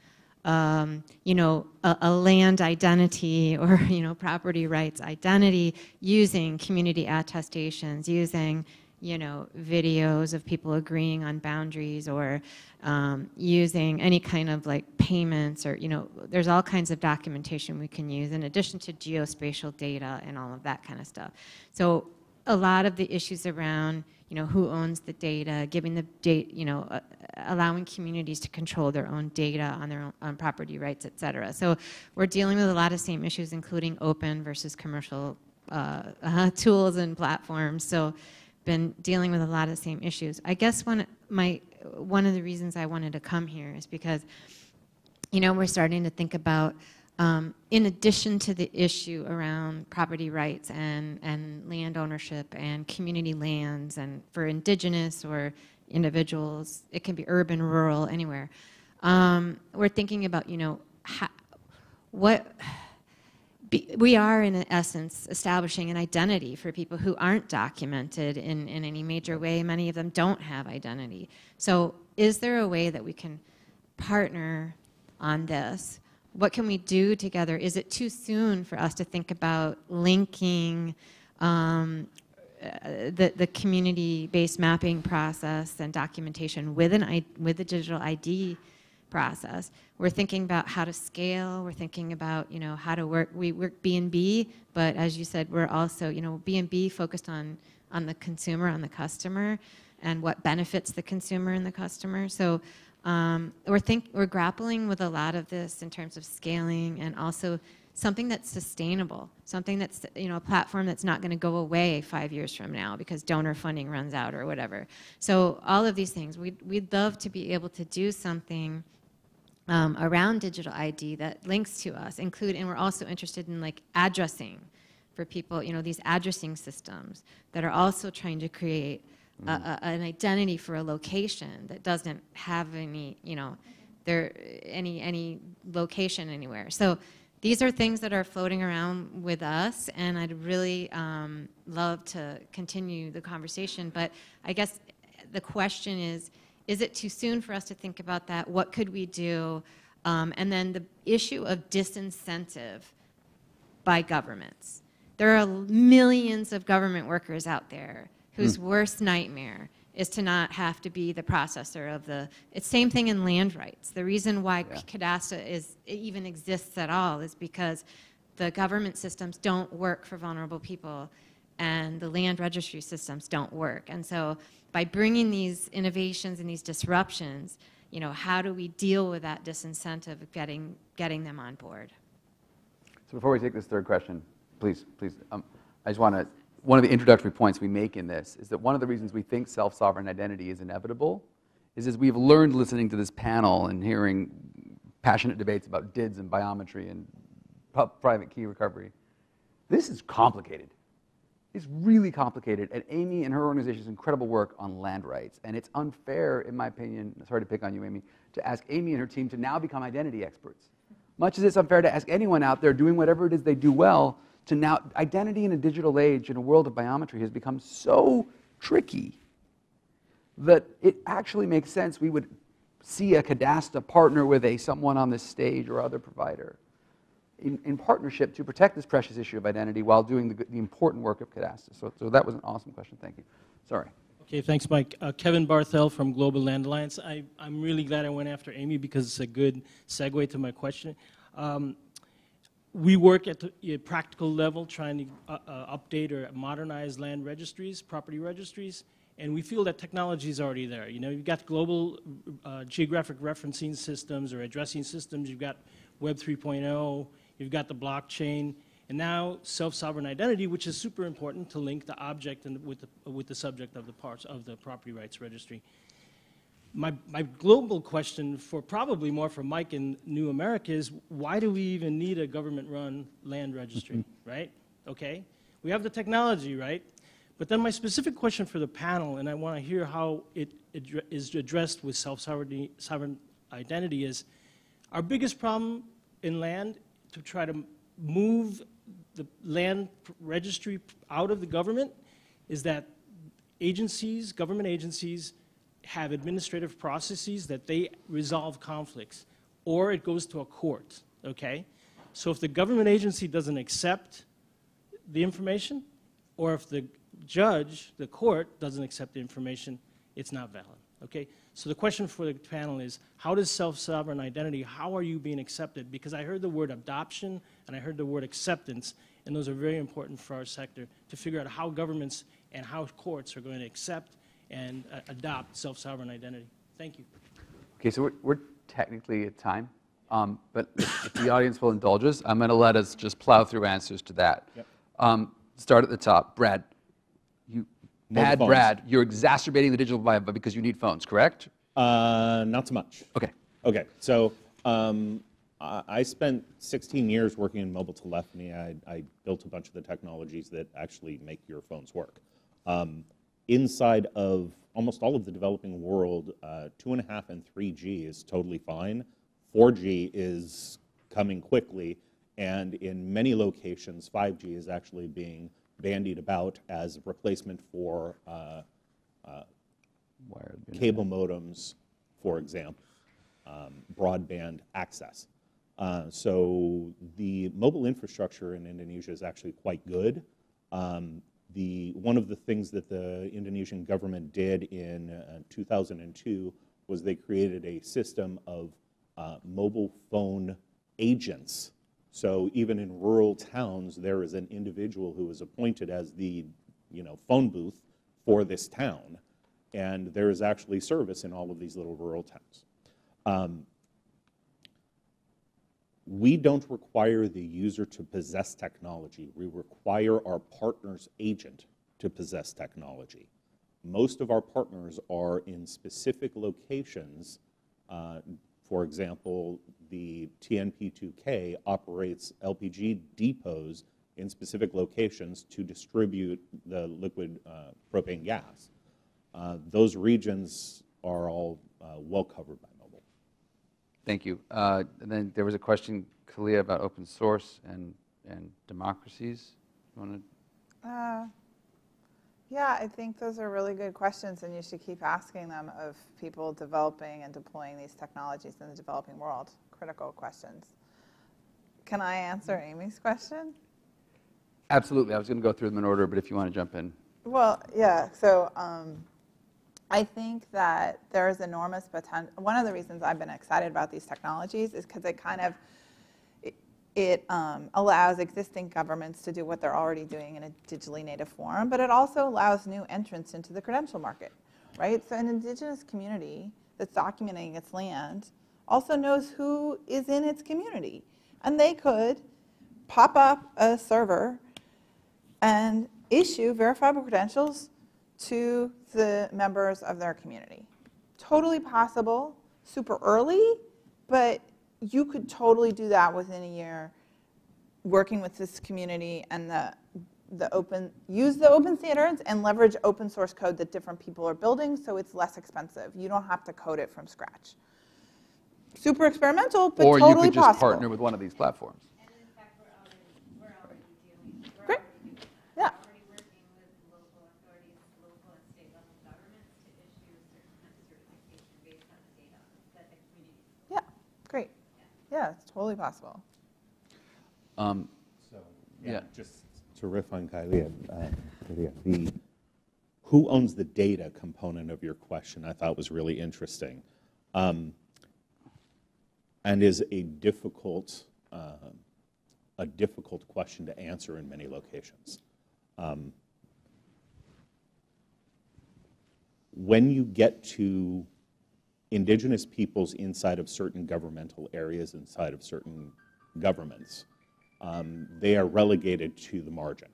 um, you know, a, a, land identity or, you know, property rights identity using community attestations, using you know, videos of people agreeing on boundaries or um, using any kind of like payments or, you know, there's all kinds of documentation we can use in addition to geospatial data and all of that kind of stuff. So a lot of the issues around, you know, who owns the data, giving the date, you know, uh, allowing communities to control their own data on their own on property rights, et cetera. So we're dealing with a lot of same issues, including open versus commercial uh, uh, tools and platforms. So been dealing with a lot of the same issues. I guess one, my, one of the reasons I wanted to come here is because, you know, we're starting to think about, um, in addition to the issue around property rights and, and land ownership and community lands and for indigenous or individuals, it can be urban, rural, anywhere. Um, we're thinking about, you know, how, what, we are, in essence, establishing an identity for people who aren't documented in, in any major way. Many of them don't have identity. So is there a way that we can partner on this? What can we do together? Is it too soon for us to think about linking um, uh, the, the community-based mapping process and documentation with an with the digital ID process. We're thinking about how to scale. We're thinking about you know how to work. We work B and B, but as you said, we're also you know B and B focused on on the consumer, on the customer, and what benefits the consumer and the customer. So um, we're think we're grappling with a lot of this in terms of scaling and also something that's sustainable, something that's you know a platform that's not going to go away five years from now because donor funding runs out or whatever. So all of these things, we'd we'd love to be able to do something um, around digital ID that links to us, include, and we're also interested in like addressing for people, you know, these addressing systems that are also trying to create a, a, an identity for a location that doesn't have any, you know, there any any location anywhere. So these are things that are floating around with us, and I'd really um, love to continue the conversation. But I guess the question is, is it too soon for us to think about that? What could we do? Um, and then the issue of disincentive by governments. There are millions of government workers out there whose Hmm. worst nightmare is to not have to be the processor of the it's same thing in land rights the reason why Cadasta is even exists at all is because the government systems don't work for vulnerable people and the land registry systems don't work and so by bringing these innovations and these disruptions you know how do we deal with that disincentive of getting getting them on board So before we take this third question, please, please, um, I just want to, one of the introductory points we make in this is that one of the reasons we think self-sovereign identity is inevitable is as we've learned listening to this panel and hearing passionate debates about DIDs and biometry and private key recovery. This is complicated. It's really complicated, and Amy and her organization's incredible work on land rights. And it's unfair, in my opinion, sorry to pick on you, Amy, to ask Amy and her team to now become identity experts. Much as it's unfair to ask anyone out there doing whatever it is they do well to now, identity in a digital age, in a world of biometry, has become so tricky that it actually makes sense we would see a Cadasta partner with a someone on this stage or other provider in, in partnership to protect this precious issue of identity while doing the, the important work of Cadasta. So, so that was an awesome question. Thank you. Sorry. Okay, thanks, Mike. Uh, Kevin Barthel from Global Land Alliance. I, I'm really glad I went after Amy because it's a good segue to my question. Um, we work at the a practical level trying to uh, uh, update or modernize land registries, property registries, and we feel that technology is already there. You know, you've got global uh, geographic referencing systems or addressing systems, you've got Web 3.0, you've got the blockchain, and now self-sovereign identity, which is super important to link the object and with the, with the subject of the parts of the property rights registry. My, my global question for probably more for Mike in New America is why do we even need a government-run land registry, right? Okay, we have the technology, right? But then my specific question for the panel, and I want to hear how it is addressed with self-sovereignty, sovereign identity, is our biggest problem in land to try to move the land registry out of the government is that agencies, government agencies, have administrative processes that they resolve conflicts, or it goes to a court, okay? So if the government agency doesn't accept the information, or if the judge, the court, doesn't accept the information, it's not valid, okay? So the question for the panel is, how does self-sovereign identity, how are you being accepted? Because I heard the word adoption, and I heard the word acceptance, and those are very important for our sector to figure out how governments and how courts are going to accept and uh, adopt self-sovereign identity. Thank you. Okay, so we're, we're technically at time, um, but if the audience will indulge us, I'm going to let us just plow through answers to that. Yep. Um, start at the top. Brad, bad. Brad, you're exacerbating the digital divide because you need phones, correct? Uh, not so much. Okay. Okay, so um, I I spent 16 years working in mobile telephony. I, I built a bunch of the technologies that actually make your phones work. Um, inside of almost all of the developing world, uh, two and a half and 3G is totally fine. 4G is coming quickly, and in many locations, 5G is actually being bandied about as a replacement for uh, Wired. cable modems, for example, um, broadband access. Uh, so the mobile infrastructure in Indonesia is actually quite good, um, the, one of the things that the Indonesian government did in uh, 2002 was they created a system of uh, mobile phone agents. So even in rural towns, there is an individual who is appointed as the, you know, phone booth for this town. And there is actually service in all of these little rural towns. Um, we don't require the user to possess technology. We require our partner's agent to possess technology. Most of our partners are in specific locations. Uh, for example, the TNP2K operates LPG depots in specific locations to distribute the liquid uh, propane gas. Uh, those regions are all uh, well covered by mobile. Thank you. Uh, And then there was a question, Kaliya, about open source and, and democracies. You want to? Yeah, I think those are really good questions, and you should keep asking them of people developing and deploying these technologies in the developing world. Critical questions. Can I answer Amy's question? Absolutely. I was going to go through them in order, but if you want to jump in. Well, yeah, so um, I think that there is enormous potential. One of the reasons I've been excited about these technologies is because it kind of it, um, allows existing governments to do what they're already doing in a digitally native form, but it also allows new entrants into the credential market, right? So an indigenous community that's documenting its land also knows who is in its community, and they could pop up a server and issue verifiable credentials to the members of their community. Totally possible, super early, but you could totally do that within a year, working with this community and the, the open, use the open standards and leverage open source code that different people are building so it's less expensive. You don't have to code it from scratch. Super experimental, but or totally you could just possible. partner with one of these platforms. Great. Yeah. Yeah, great. Yeah, it's totally possible. Um, So, Yeah. just to riff on Kaliya, uh, the who owns the data component of your question I thought was really interesting. Um, and is a difficult, uh, a difficult question to answer in many locations. Um, when you get to indigenous peoples inside of certain governmental areas, inside of certain governments, um, they are relegated to the margin.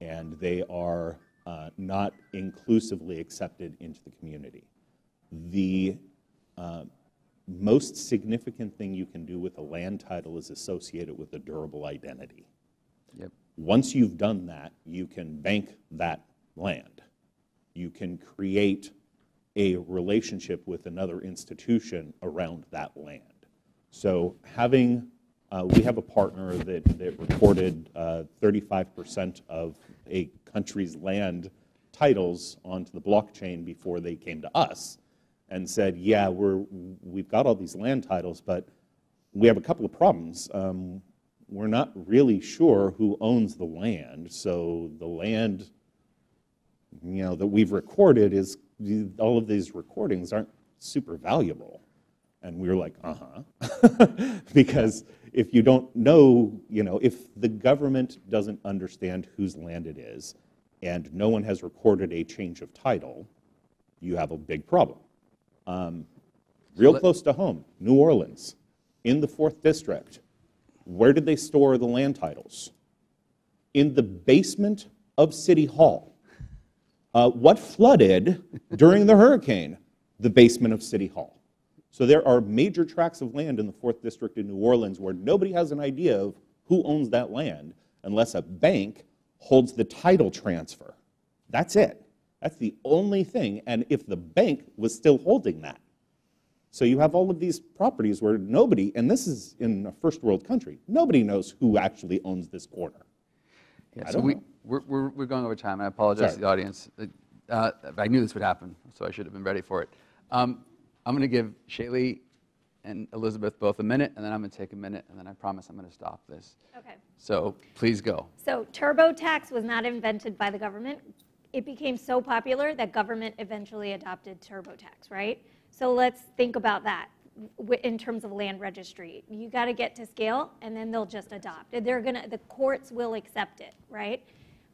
And they are uh, not inclusively accepted into the community. The uh, most significant thing you can do with a land title is associate it with a durable identity. Yep. Once you've done that, you can bank that land. You can create a relationship with another institution around that land. So having, uh, we have a partner that, that recorded uh, 35% of a country's land titles onto the blockchain before they came to us and said, yeah, we're, we've got all these land titles, but we have a couple of problems. Um, we're not really sure who owns the land, so the land you know, that we've recorded is, all of these recordings aren't super valuable. And we were like, uh-huh. because if you don't know, you know, if the government doesn't understand whose land it is, and no one has recorded a change of title, you have a big problem. Um, real close to home, New Orleans, in the fourth district, where did they store the land titles? In the basement of City Hall. Uh, what flooded during the hurricane? The basement of City Hall. So there are major tracts of land in the fourth district in New Orleans where nobody has an idea of who owns that land unless a bank holds the title transfer. That's it. That's the only thing. And if the bank was still holding that. So you have all of these properties where nobody, and this is in a first world country, nobody knows who actually owns this corner. Yeah, I so we, know. We're, we're, we're going over time. and I apologize Sorry. to the audience. Uh, I knew this would happen, so I should have been ready for it. Um, I'm going to give Shailee and Elizabeth both a minute, and then I'm going to take a minute, and then I promise I'm going to stop this. Okay. So please go. So TurboTax was not invented by the government. It became so popular that government eventually adopted TurboTax, right? So let's think about that in terms of land registry. You got to get to scale, and then they'll just adopt. They're gonna, the courts will accept it, right?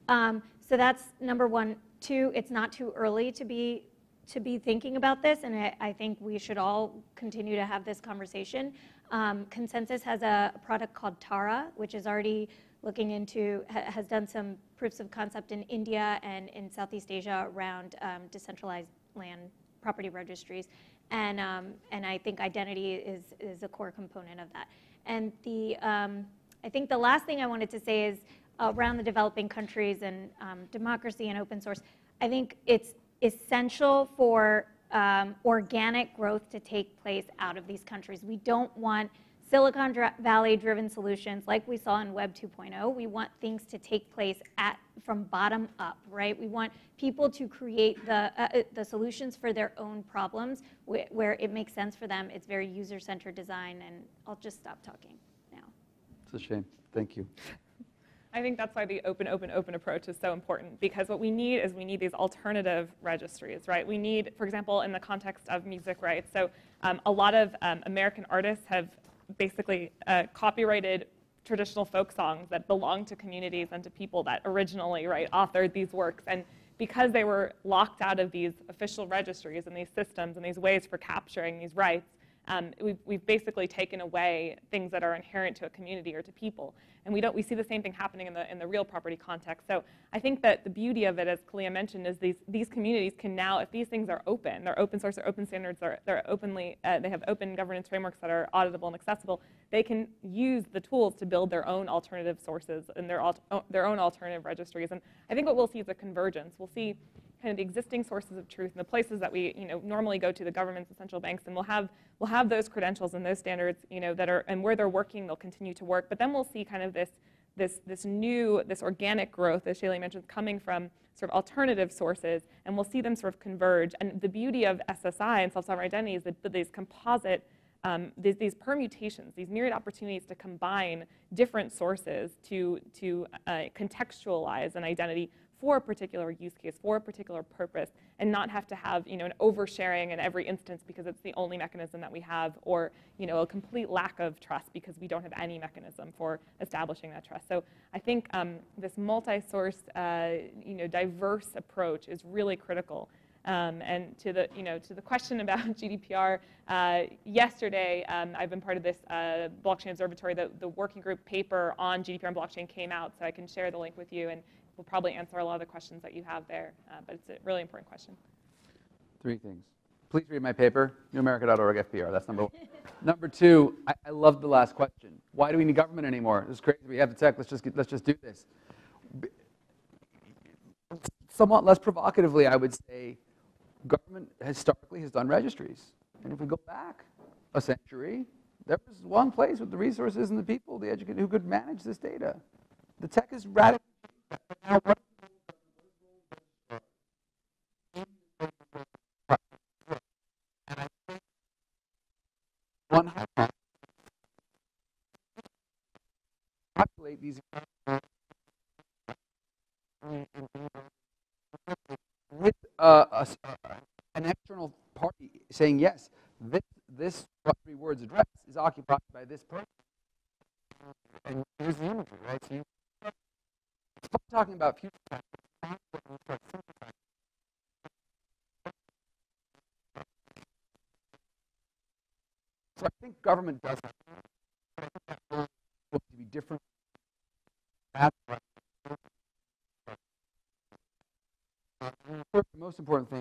Um, so that's number one. Two, it's not too early to be to be thinking about this, and I, I think we should all continue to have this conversation. Um, ConsenSys has a product called Tara, which is already looking into, ha- has done some proofs of concept in India and in Southeast Asia around um, decentralized land property registries. And, um, and I think identity is, is a core component of that. And the, um, I think the last thing I wanted to say is around the developing countries and um, democracy and open source. I think it's essential for um, organic growth to take place out of these countries. We don't want Silicon Valley driven solutions like we saw in Web 2.0. We want things to take place at, from bottom up, right? We want people to create the, uh, uh, the solutions for their own problems wh- where it makes sense for them. It's very user centered design, and I'll just stop talking now. It's a shame. Thank you. I think that's why the open, open, open approach is so important because what we need is we need these alternative registries, right? We need, for example, in the context of music rights. So um, a lot of um, American artists have basically uh, copyrighted traditional folk songs that belong to communities and to people that originally, right, authored these works. And because they were locked out of these official registries and these systems and these ways for capturing these rights, um, we've, we've basically taken away things that are inherent to a community or to people. And we, don't, we see the same thing happening in the, in the real property context. So I think that the beauty of it, as Kaliya mentioned, is these, these communities can now, if these things are open, they're open source, they're open standards, they're, they're openly, uh, they have open governance frameworks that are auditable and accessible, they can use the tools to build their own alternative sources and their, their own alternative registries. And I think what we'll see is a convergence. We'll see kind of the existing sources of truth and the places that we you know normally go to the governments and central banks and we'll have we'll have those credentials and those standards you know that are and where they're working they'll continue to work. But then we'll see kind of this this this new this organic growth as Shailee mentioned coming from sort of alternative sources and we'll see them sort of converge. And the beauty of SSI and self-sovereign identity is that these composite um, these, these, permutations, these myriad opportunities to combine different sources to, to uh, contextualize an identity for a particular use case, for a particular purpose, and not have to have you know, an oversharing in every instance because it's the only mechanism that we have, or you know, a complete lack of trust because we don't have any mechanism for establishing that trust. So I think um, this multi-source, uh, you know, diverse approach is really critical. Um, and to the, you know, to the question about GDPR, uh, yesterday um, I've been part of this uh, blockchain observatory. The, the working group paper on GDPR and blockchain came out, so I can share the link with you. And will probably answer a lot of the questions that you have there. Uh, but it's a really important question. Three things. Please read my paper, newamerica.org FPR. That's number one. number two, I, I love the last question. Why do we need government anymore? This is crazy. We have the tech. Let's just get, let's just do this. Somewhat less provocatively, I would say, government historically has done registries. And if we go back a century, there was one place with the resources and the people, the educated, who could manage this data. The tech is radically these uh, uh, with uh, a, uh, an external party saying yes, this this three words address is occupied by this person. And here's the imagery, right? So you talking about future So I think government does have to be different. the most important thing